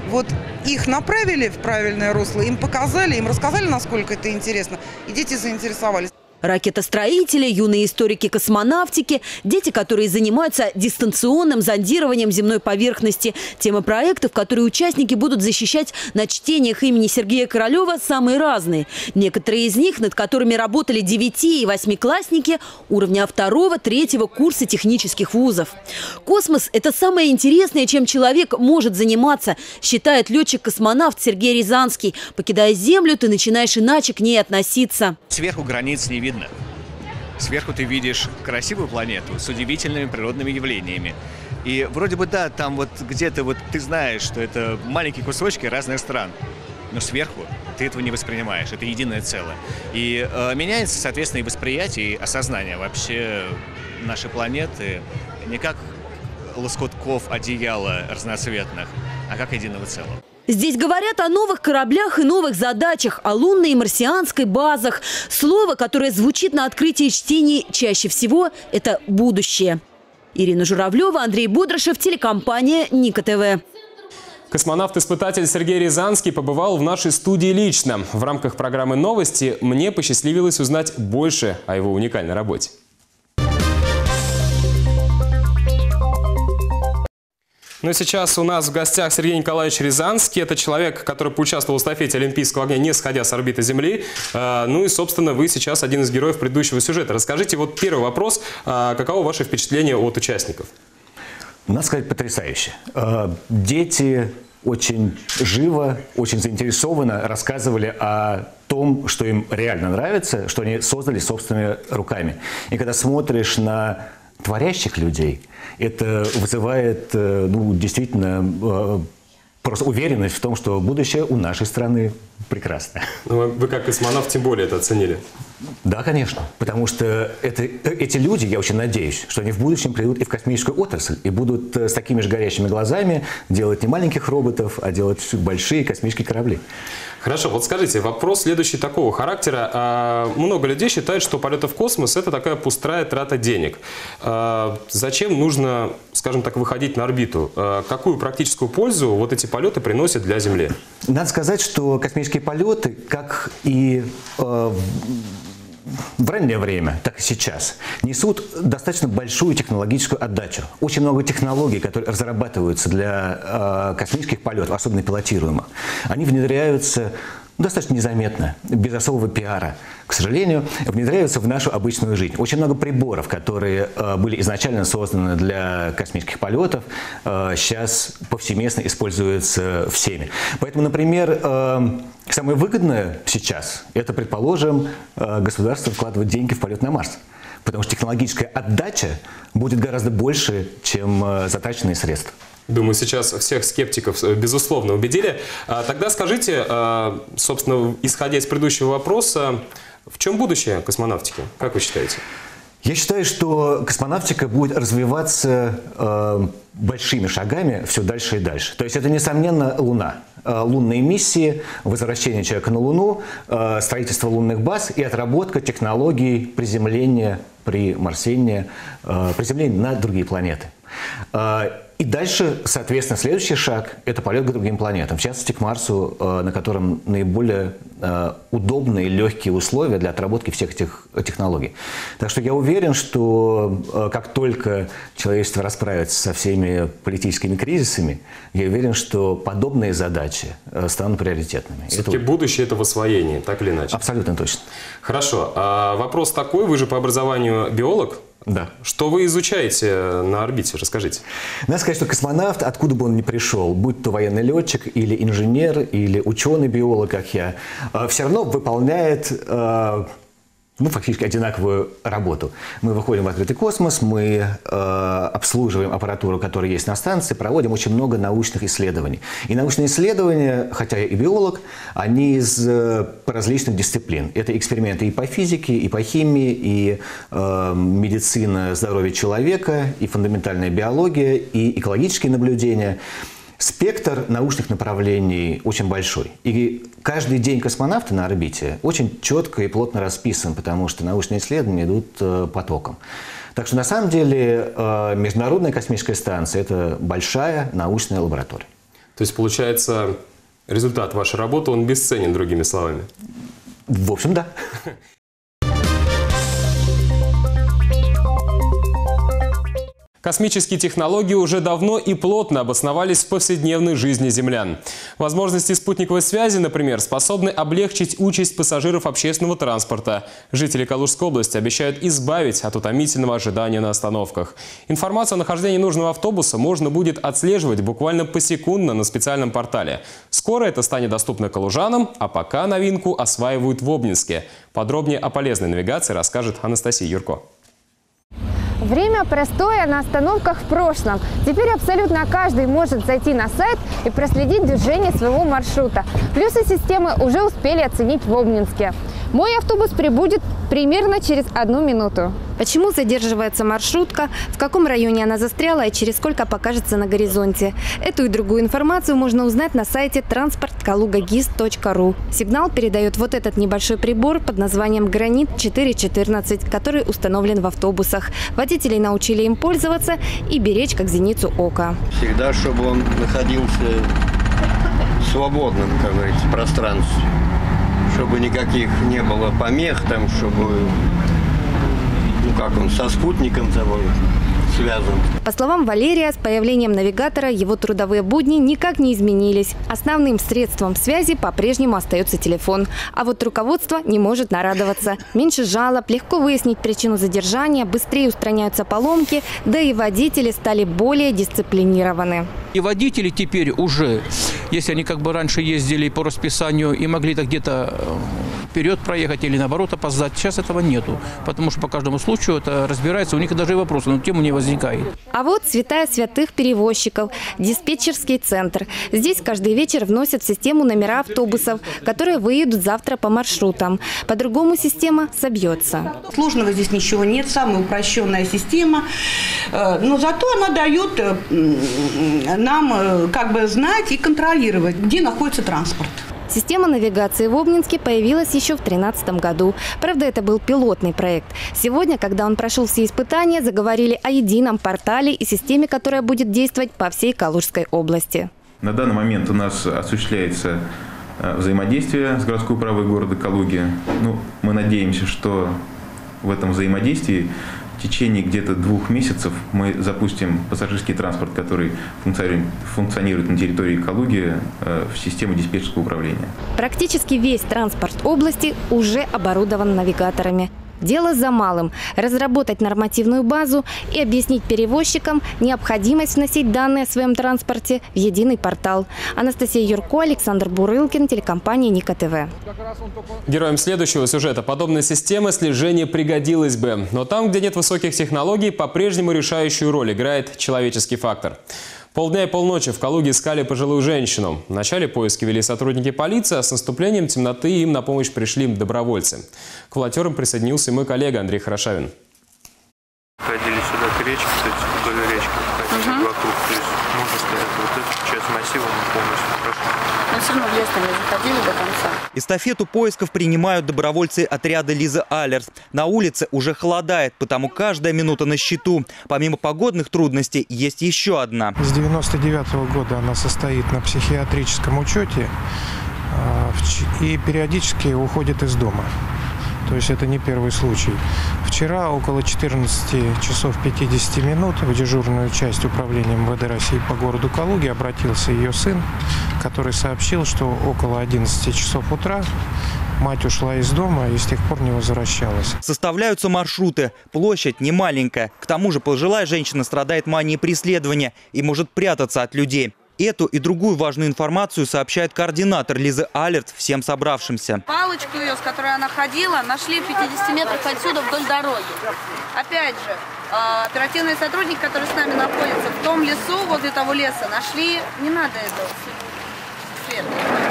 вот их направили в правильное русло, им показали, им рассказали, насколько это интересно, и дети заинтересовались. Ракетостроители, юные историки космонавтики, дети, которые занимаются дистанционным зондированием земной поверхности. Темы проектов, которые участники будут защищать на чтениях имени Сергея Королева, самые разные. Некоторые из них, над которыми работали 9 и 8-классники, уровня второго, третьего курса технических вузов. Космос – это самое интересное, чем человек может заниматься, считает летчик-космонавт Сергей Рязанский. Покидая Землю, ты начинаешь иначе к ней относиться. Сверху границ не видно видно. Сверху ты видишь красивую планету с удивительными природными явлениями. И вроде бы да, там вот где-то вот ты знаешь, что это маленькие кусочки разных стран, но сверху ты этого не воспринимаешь, это единое целое. И э, меняется, соответственно, и восприятие, и осознание вообще нашей планеты не как лоскутков одеяла разноцветных, а как единого целого. Здесь говорят о новых кораблях и новых задачах, о лунной и марсианской базах. Слово, которое звучит на открытии чтений чаще всего – это «будущее». Ирина Журавлева, Андрей Будрашев, телекомпания «Ника ТВ». Космонавт-испытатель Сергей Рязанский побывал в нашей студии лично. В рамках программы «Новости» мне посчастливилось узнать больше о его уникальной работе. Ну сейчас у нас в гостях Сергей Николаевич Рязанский. Это человек, который поучаствовал в эстафете Олимпийского огня, не сходя с орбиты Земли. А, ну и, собственно, вы сейчас один из героев предыдущего сюжета. Расскажите, вот первый вопрос. А, каково ваше впечатление от участников? Надо сказать, потрясающе. А, дети очень живо, очень заинтересованно рассказывали о том, что им реально нравится, что они создали собственными руками. И когда смотришь на творящих людей, это вызывает э, ну, действительно э, просто уверенность в том, что будущее у нашей страны прекрасное. Ну, вы как космонавт тем более это оценили. Да, конечно. Потому что это, эти люди, я очень надеюсь, что они в будущем придут и в космическую отрасль, и будут э, с такими же горящими глазами делать не маленьких роботов, а делать большие космические корабли. Хорошо, вот скажите, вопрос следующий такого характера. А, много людей считают, что полеты в космос – это такая пустая трата денег. А, зачем нужно, скажем так, выходить на орбиту? А, какую практическую пользу вот эти полеты приносят для Земли? Надо сказать, что космические полеты, как и э, в раннее время, так и сейчас, несут достаточно большую технологическую отдачу. Очень много технологий, которые разрабатываются для э, космических полетов, особенно пилотируемых, они внедряются достаточно незаметно, без особого пиара, к сожалению, внедряются в нашу обычную жизнь. Очень много приборов, которые э, были изначально созданы для космических полетов, э, сейчас повсеместно используются всеми. Поэтому, например, э, самое выгодное сейчас – это, предположим, государство вкладывать деньги в полет на Марс. Потому что технологическая отдача будет гораздо больше, чем затраченные средства. Думаю, сейчас всех скептиков, э, безусловно, убедили. А, тогда скажите, а, собственно, исходя из предыдущего вопроса, в чем будущее космонавтики? Как вы считаете? Я считаю, что космонавтика будет развиваться э, большими шагами все дальше и дальше. То есть это, несомненно, Луна. Э, лунные миссии, возвращение человека на Луну, э, строительство лунных баз и отработка технологий приземления при Марсении, э, приземления на другие планеты. Э, и дальше, соответственно, следующий шаг – это полет к другим планетам, в частности, к Марсу, э, на котором наиболее э, удобные, легкие условия для отработки всех этих технологий. Так что я уверен, что как только человечество расправится со всеми политическими кризисами, я уверен, что подобные задачи станут приоритетными. Все-таки это... будущее – это в освоении, так или иначе? Абсолютно точно. Хорошо. А вопрос такой, вы же по образованию биолог, да. Что вы изучаете на орбите? Расскажите. Надо сказать, что космонавт, откуда бы он ни пришел, будь то военный летчик или инженер, или ученый-биолог, как я, э, все равно выполняет э, ну, фактически одинаковую работу. Мы выходим в открытый космос, мы э, обслуживаем аппаратуру, которая есть на станции, проводим очень много научных исследований. И научные исследования, хотя я и биолог, они из э, различных дисциплин. Это эксперименты и по физике, и по химии, и э, медицина здоровья человека, и фундаментальная биология, и экологические наблюдения – спектр научных направлений очень большой. И каждый день космонавта на орбите очень четко и плотно расписан, потому что научные исследования идут э, потоком. Так что на самом деле э, Международная космическая станция – это большая научная лаборатория. То есть, получается, результат вашей работы, он бесценен, другими словами? В общем, да. Космические технологии уже давно и плотно обосновались в повседневной жизни землян. Возможности спутниковой связи, например, способны облегчить участь пассажиров общественного транспорта. Жители Калужской области обещают избавить от утомительного ожидания на остановках. Информацию о нахождении нужного автобуса можно будет отслеживать буквально посекундно на специальном портале. Скоро это станет доступно калужанам, а пока новинку осваивают в Обнинске. Подробнее о полезной навигации расскажет Анастасия Юрко. Время простоя на остановках в прошлом. Теперь абсолютно каждый может зайти на сайт и проследить движение своего маршрута. Плюсы системы уже успели оценить в Обнинске. Мой автобус прибудет примерно через одну минуту. Почему задерживается маршрутка, в каком районе она застряла и через сколько покажется на горизонте. Эту и другую информацию можно узнать на сайте транспорткалугагиз.ру. Сигнал передает вот этот небольшой прибор под названием «Гранит 414», который установлен в автобусах. Водителей научили им пользоваться и беречь как зеницу ока. Всегда, чтобы он находился в свободном, как говорится, пространстве чтобы никаких не было помех, там, чтобы, ну как он, со спутником тобой связан. По словам Валерия, с появлением навигатора его трудовые будни никак не изменились. Основным средством связи по-прежнему остается телефон. А вот руководство не может нарадоваться. Меньше жалоб, легко выяснить причину задержания, быстрее устраняются поломки, да и водители стали более дисциплинированы. И водители теперь уже, если они как бы раньше ездили по расписанию и могли то где-то э, вперед проехать или наоборот опоздать, сейчас этого нету. Потому что по каждому случаю это разбирается, у них даже и вопросы на тему не возникает. А вот святая святых перевозчиков, диспетчерский центр. Здесь каждый вечер вносят в систему номера автобусов, которые выедут завтра по маршрутам. По-другому система собьется. Сложного здесь ничего нет, самая упрощенная система. Э, но зато она дает э, нам э, как бы знать и контролировать, где находится транспорт. Система навигации в Обнинске появилась еще в 2013 году. Правда, это был пилотный проект. Сегодня, когда он прошел все испытания, заговорили о едином портале и системе, которая будет действовать по всей Калужской области. На данный момент у нас осуществляется э, взаимодействие с городской управой города Калуги. Ну, мы надеемся, что в этом взаимодействии в течение где-то двух месяцев мы запустим пассажирский транспорт, который функционирует на территории Калуги э, в систему диспетчерского управления. Практически весь транспорт области уже оборудован навигаторами. Дело за малым – разработать нормативную базу и объяснить перевозчикам необходимость вносить данные о своем транспорте в единый портал. Анастасия Юрко, Александр Бурылкин, телекомпания Ника ТВ. Героям следующего сюжета подобная система слежения пригодилась бы. Но там, где нет высоких технологий, по-прежнему решающую роль играет человеческий фактор. Полдня и полночи в Калуге искали пожилую женщину. Вначале поиски вели сотрудники полиции, а с наступлением темноты им на помощь пришли добровольцы. К волонтерам присоединился мой коллега Андрей Хорошавин. Ходили сюда к речке, кстати, вдоль речки, ходили угу. вокруг. То есть, можно сказать, вот эту часть массива мы полностью. Но все равно в лес не заходили до конца. Эстафету поисков принимают добровольцы отряда Лизы Алерс. На улице уже холодает, потому каждая минута на счету. Помимо погодных трудностей, есть еще одна. С 99 -го года она состоит на психиатрическом учете а, и периодически уходит из дома. То есть это не первый случай. Вчера около 14 часов 50 минут в дежурную часть управления МВД России по городу Калуге обратился ее сын, который сообщил, что около 11 часов утра Мать ушла из дома и с тех пор не возвращалась. Составляются маршруты. Площадь не маленькая. К тому же пожилая женщина страдает манией преследования и может прятаться от людей. Эту и другую важную информацию сообщает координатор Лизы Алерт всем собравшимся. Палочку ее, с которой она ходила, нашли в 50 метрах отсюда вдоль дороги. Опять же, а, оперативные сотрудники, которые с нами находятся в том лесу, возле того леса, нашли... Не надо этого света.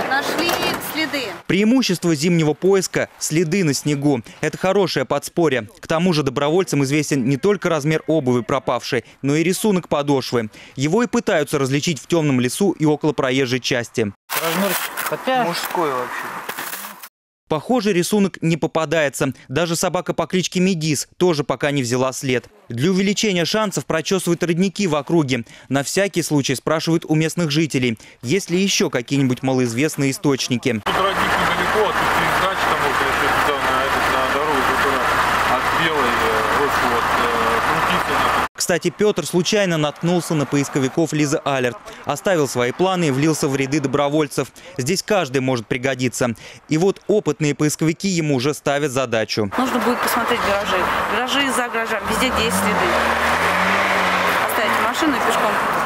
Нашли следы. Преимущество зимнего поиска – следы на снегу. Это хорошее подспорье. К тому же добровольцам известен не только размер обуви пропавшей, но и рисунок подошвы. Его и пытаются различить в темном лесу и около проезжей части. Размер мужской вообще. Похожий рисунок не попадается. Даже собака по кличке Медис тоже пока не взяла след. Для увеличения шансов прочесывают родники в округе. На всякий случай спрашивают у местных жителей, есть ли еще какие-нибудь малоизвестные источники. Тут родник недалеко, а тут через дачу там вот если туда на, этот, на дорогу белой э, очень вот э, крутиться. Кстати, Петр случайно наткнулся на поисковиков Лизы Алерт. Оставил свои планы и влился в ряды добровольцев. Здесь каждый может пригодиться. И вот опытные поисковики ему уже ставят задачу. Нужно будет посмотреть гаражи. Гаражи за гаражами, везде, где есть следы. Оставить машину и пешком.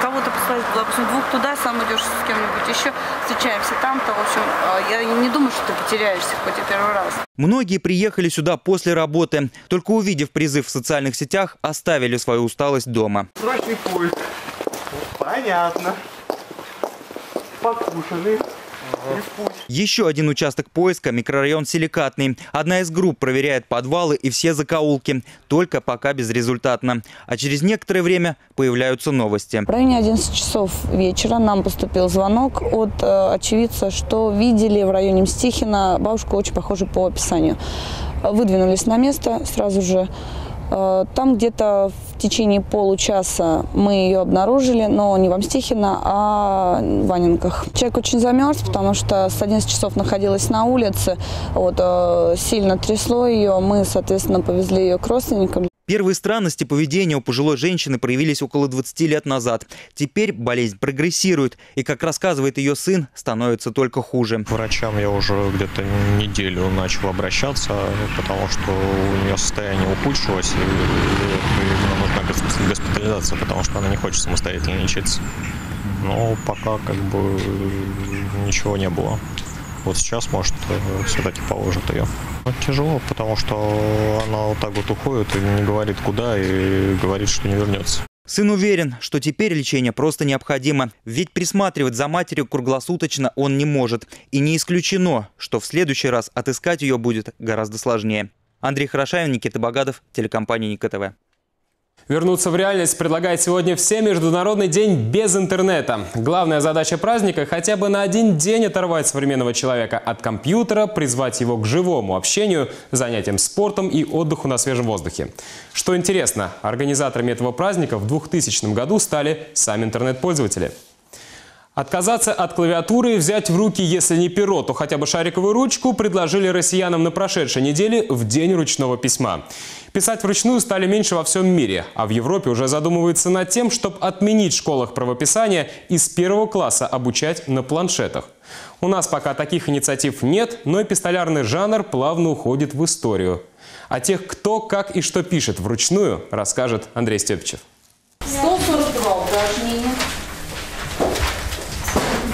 Послать, допустим, двух туда, сам идешь с кем-нибудь еще, встречаемся там-то. В общем, а, я не думаю, что ты потеряешься хоть и первый раз. Многие приехали сюда после работы. Только увидев призыв в социальных сетях, оставили свою усталость дома. Срочный поиск. Понятно. Покушали. Еще один участок поиска – микрорайон Силикатный. Одна из групп проверяет подвалы и все закоулки. Только пока безрезультатно. А через некоторое время появляются новости. В районе 11 часов вечера нам поступил звонок от э, очевидца, что видели в районе Мстихина бабушку очень похожую по описанию. Выдвинулись на место сразу же. Э, Там где-то в течение получаса мы ее обнаружили, но не в Амстихино, а в Ваненках. Человек очень замерз, потому что с 11 часов находилась на улице, вот, э, сильно трясло ее, мы, соответственно, повезли ее к родственникам. Первые странности поведения у пожилой женщины проявились около 20 лет назад. Теперь болезнь прогрессирует, и, как рассказывает ее сын, становится только хуже. К врачам я уже где-то неделю начал обращаться, потому что у нее состояние ухудшилось, и именно нужна госп- госпитализация, потому что она не хочет самостоятельно лечиться. Но пока как бы ничего не было. Вот сейчас, может, все-таки положат ее. Ну, Тяжело, потому что она вот так вот уходит и не говорит куда, и говорит, что не вернется. Сын уверен, что теперь лечение просто необходимо, ведь присматривать за матерью круглосуточно он не может. И не исключено, что в следующий раз отыскать ее будет гораздо сложнее. Андрей Хорошаев, Никита Богатов, телекомпания Ника ТВ. Вернуться в реальность предлагает сегодня все Международный день без интернета. Главная задача праздника – хотя бы на один день оторвать современного человека от компьютера, призвать его к живому общению, занятиям спортом и отдыху на свежем воздухе. Что интересно, организаторами этого праздника в 2000 году стали сами интернет-пользователи. Отказаться от клавиатуры и взять в руки, если не перо, то хотя бы шариковую ручку предложили россиянам на прошедшей неделе в День ручного письма. Писать вручную стали меньше во всем мире, а в Европе уже задумываются над тем, чтобы отменить в школах правописания и с первого класса обучать на планшетах. У нас пока таких инициатив нет, но эпистолярный жанр плавно уходит в историю. О тех, кто, как и что пишет вручную, расскажет Андрей Степичев. 142 упражнения.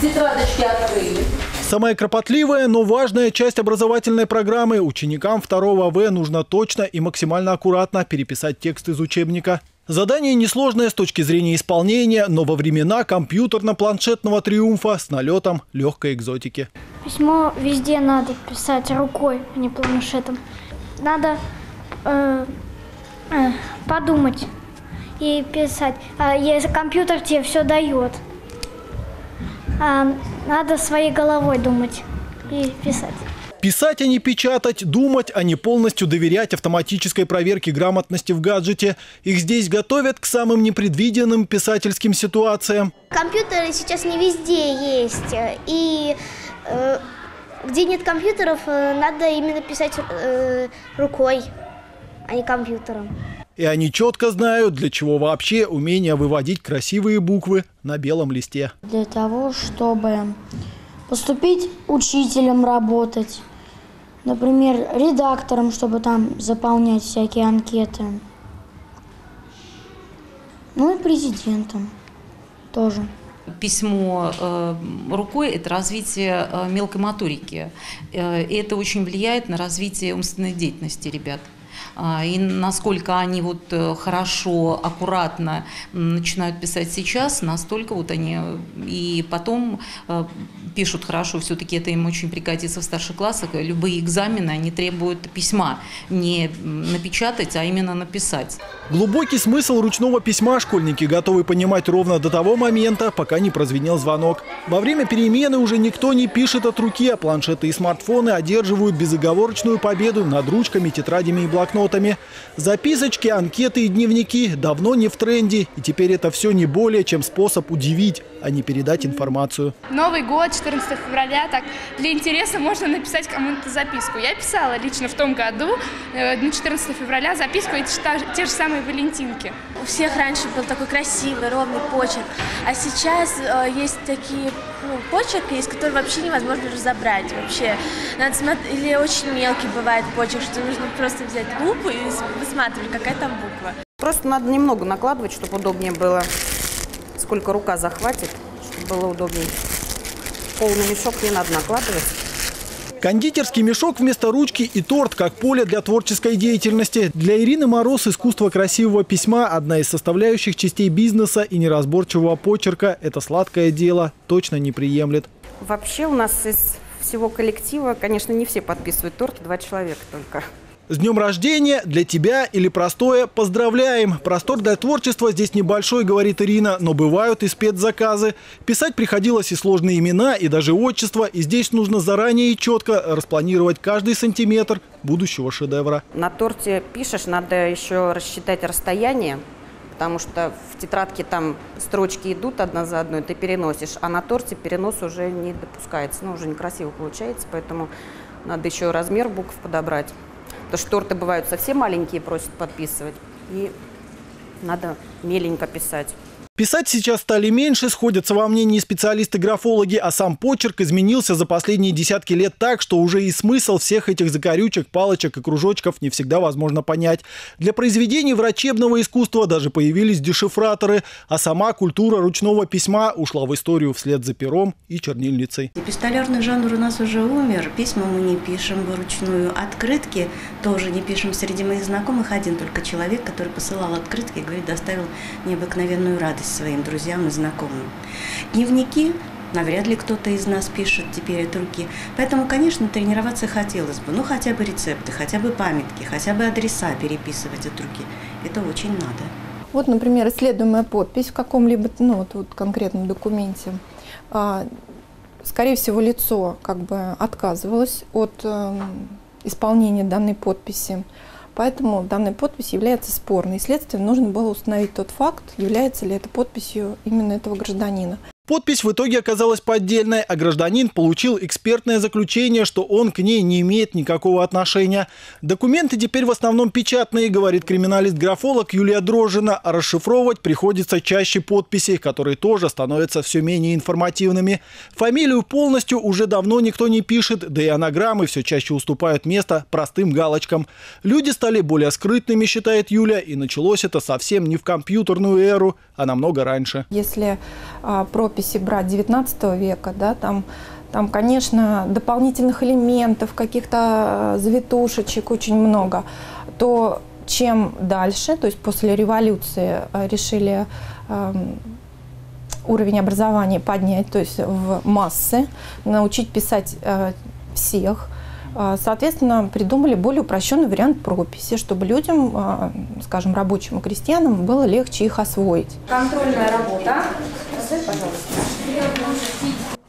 Тетрадочки открыли. Самая кропотливая, но важная часть образовательной программы. Ученикам 2 В нужно точно и максимально аккуратно переписать текст из учебника. Задание несложное с точки зрения исполнения, но во времена компьютерно-планшетного триумфа с налетом легкой экзотики. Письмо везде надо писать рукой, а не планшетом. Надо э, э, подумать и писать. А если компьютер тебе все дает, а надо своей головой думать и писать. Писать, а не печатать, думать, а не полностью доверять автоматической проверке грамотности в гаджете. Их здесь готовят к самым непредвиденным писательским ситуациям. Компьютеры сейчас не везде есть. И э, где нет компьютеров, э, надо именно писать э, рукой, а не компьютером. И они четко знают, для чего вообще умение выводить красивые буквы на белом листе. Для того, чтобы поступить учителем работать. Например, редактором, чтобы там заполнять всякие анкеты. Ну и президентом тоже. Письмо э, рукой – это развитие э, мелкой моторики. Э, и это очень влияет на развитие умственной деятельности ребят. А, И насколько они вот э, хорошо, аккуратно начинают писать сейчас, настолько вот они э, и потом э, пишут хорошо. Все-таки это им очень пригодится в старших классах. Любые экзамены, они требуют письма. Не напечатать, а именно написать. Глубокий смысл ручного письма школьники готовы понимать ровно до того момента, пока не прозвенел звонок. Во время перемены уже никто не пишет от руки, а планшеты и смартфоны одерживают безоговорочную победу над ручками, тетрадями и блокнотами. Записочки, анкеты и дневники давно не в тренде, и теперь это все не более чем способ удивить, а не передать информацию. Новый год, 14 февраля, так для интереса можно написать кому-то записку. Я писала лично в том году э, на 14 февраля записку, та- те же самые валентинки. У всех раньше был такой красивый, ровный почерк, а сейчас э, есть такие почерк, есть, который вообще невозможно разобрать вообще. Надо смотреть, или очень мелкий бывает почерк, что нужно просто взять лупу и высматривать, какая там буква. Просто надо немного накладывать, чтобы удобнее было. Сколько рука захватит, чтобы было удобнее. Полный мешок не надо накладывать. Кондитерский мешок вместо ручки и торт как поле для творческой деятельности. Для Ирины Мороз искусство красивого письма – одна из составляющих частей бизнеса и неразборчивого почерка. Это сладкое дело точно не приемлет. Вообще у нас из всего коллектива, конечно, не все подписывают торт, два человека только. С днем рождения для тебя или простое поздравляем. Простор для творчества здесь небольшой, говорит Ирина, но бывают и спецзаказы. Писать приходилось и сложные имена, и даже отчества. И здесь нужно заранее и четко распланировать каждый сантиметр будущего шедевра. На торте пишешь, надо еще рассчитать расстояние, потому что в тетрадке там строчки идут одна за одной, ты переносишь, а на торте перенос уже не допускается, ну уже некрасиво получается, поэтому надо еще размер букв подобрать. Потому что торты бывают совсем маленькие, просят подписывать, и надо меленько писать. Писать сейчас стали меньше, сходятся во мнении специалисты-графологи, а сам почерк изменился за последние десятки лет так, что уже и смысл всех этих закорючек, палочек и кружочков не всегда возможно понять. Для произведений врачебного искусства даже появились дешифраторы, а сама культура ручного письма ушла в историю вслед за пером и чернильницей. Эпистолярный жанр у нас уже умер, письма мы не пишем вручную, открытки тоже не пишем. Среди моих знакомых один только человек, который посылал открытки и, говорит, доставил необыкновенную радость своим друзьям и знакомым. Дневники навряд ли кто-то из нас пишет теперь от руки. Поэтому, конечно, тренироваться хотелось бы. Ну, хотя бы рецепты, хотя бы памятки, хотя бы адреса переписывать от руки. Это очень надо. Вот, например, исследуемая подпись в каком-либо ну, вот, вот конкретном документе. А, скорее всего, лицо как бы отказывалось от э, исполнения данной подписи. Поэтому данная подпись является спорной. И, следственно, нужно было установить тот факт, является ли это подписью именно этого гражданина. Подпись в итоге оказалась поддельной, а гражданин получил экспертное заключение, что он к ней не имеет никакого отношения. Документы теперь в основном печатные, говорит криминалист-графолог Юлия Дрожжина, а расшифровывать приходится чаще подписи, которые тоже становятся все менее информативными. Фамилию полностью уже давно никто не пишет, да и анаграммы все чаще уступают место простым галочкам. Люди стали более скрытными, считает Юля, и началось это совсем не в компьютерную эру, а намного раньше. Если а, прописи брать 19 века, да, там, там, конечно, дополнительных элементов, каких-то а, завитушечек очень много, то чем дальше, то есть после революции а, решили ам, уровень образования поднять, то есть в массы, научить писать а, всех, Соответственно, придумали более упрощенный вариант прописи, чтобы людям, а, скажем, рабочим и крестьянам было легче их освоить. Контрольная работа.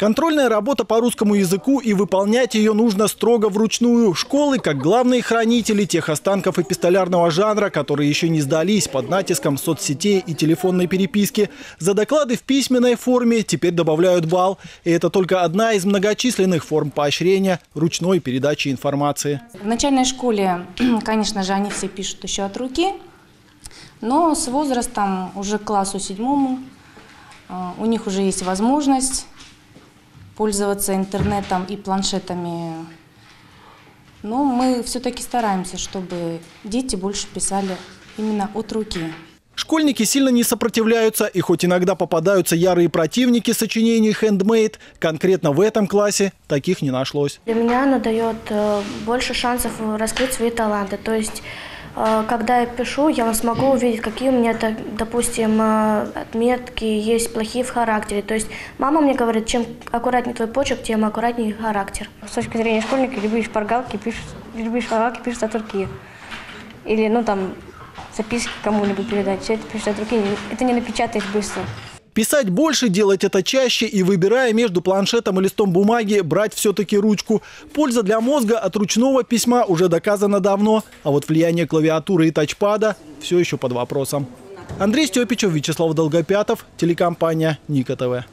Контрольная работа по русскому языку и выполнять ее нужно строго вручную. Школы, как главные хранители тех останков эпистолярного жанра, которые еще не сдались под натиском соцсетей и телефонной переписки. За доклады в письменной форме теперь добавляют балл. И это только одна из многочисленных форм поощрения ручной передачи информации. В начальной школе, конечно же, они все пишут еще от руки, но с возрастом уже к классу седьмому а, у них уже есть возможность пользоваться интернетом и планшетами. Но мы все-таки стараемся, чтобы дети больше писали именно от руки. Школьники сильно не сопротивляются, и хоть иногда попадаются ярые противники сочинений «Handmade», конкретно в этом классе таких не нашлось. Для меня она дает э, больше шансов раскрыть свои таланты. То есть когда я пишу, я смогу увидеть, какие у меня, допустим, э, отметки есть плохие в характере. То есть мама мне говорит, чем аккуратнее твой почерк, тем аккуратнее характер. С точки зрения школьника, любые шпаргалки пишут, любые шпаргалки пишут от руки. Или, ну, там, записки кому-нибудь передать. Все это пишут от руки. Это не напечатать быстро. Писать больше, делать это чаще и выбирая между планшетом и листом бумаги, брать все-таки ручку. Польза для мозга от ручного письма уже доказана давно, а вот влияние клавиатуры и тачпада все еще под вопросом. Андрей Степичев, Вячеслав Долгопятов, телекомпания Ника ТВ.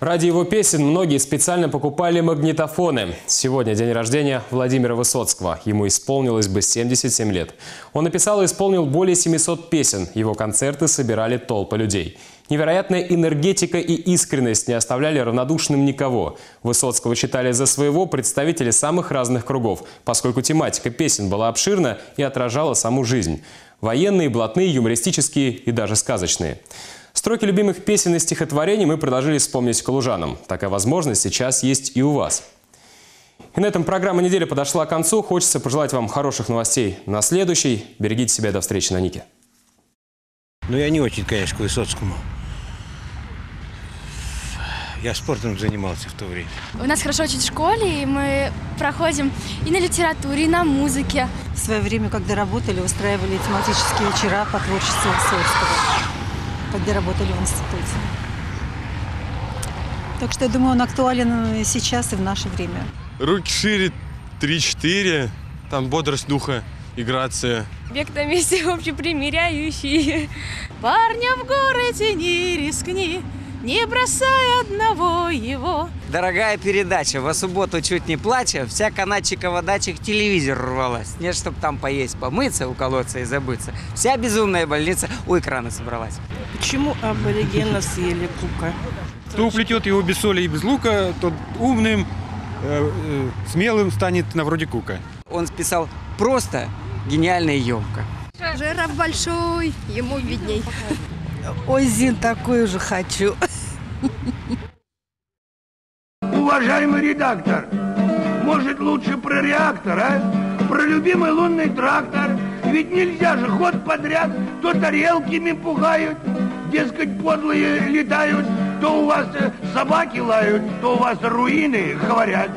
Ради его песен многие специально покупали магнитофоны. Сегодня день рождения Владимира Высоцкого. Ему исполнилось бы 77 лет. Он написал и исполнил более 700 песен. Его концерты собирали толпы людей. Невероятная энергетика и искренность не оставляли равнодушным никого. Высоцкого считали за своего представители самых разных кругов, поскольку тематика песен была обширна и отражала саму жизнь. Военные, блатные, юмористические и даже сказочные. Строки любимых песен и стихотворений мы продолжили вспомнить калужанам. Такая возможность сейчас есть и у вас. И на этом программа недели подошла к концу. Хочется пожелать вам хороших новостей на следующий. Берегите себя. До встречи на Нике. Ну, я не очень, конечно, к Высоцкому. Я спортом занимался в то время. У нас хорошо учат в школе, и мы проходим и на литературе, и на музыке. В свое время, когда работали, устраивали тематические вечера по творчеству Высоцкого когда работали в институте. Так что я думаю, он актуален и сейчас, и в наше время. Руки шире 3-4, там бодрость духа и грация. Бег на месте общепримиряющий. Парня в городе не рискни, не бросай одного его. Дорогая передача, во субботу чуть не плача, вся канатчикова дача к телевизору рвалась. Нет, чтобы там поесть, помыться, уколоться и забыться. Вся безумная больница у экрана собралась. Почему аборигена съели кука? Кто уплетет его без соли и без лука, тот умным, э, э, смелым станет на вроде кука. Он списал просто, гениально и емко. Жираф большой, ему видней. Ой, Зин, такую же хочу. Уважаемый редактор, может лучше про реактор, а? Про любимый лунный трактор. Ведь нельзя же ход подряд, то тарелками пугают, дескать, подлые летают, то у вас собаки лают, то у вас руины говорят.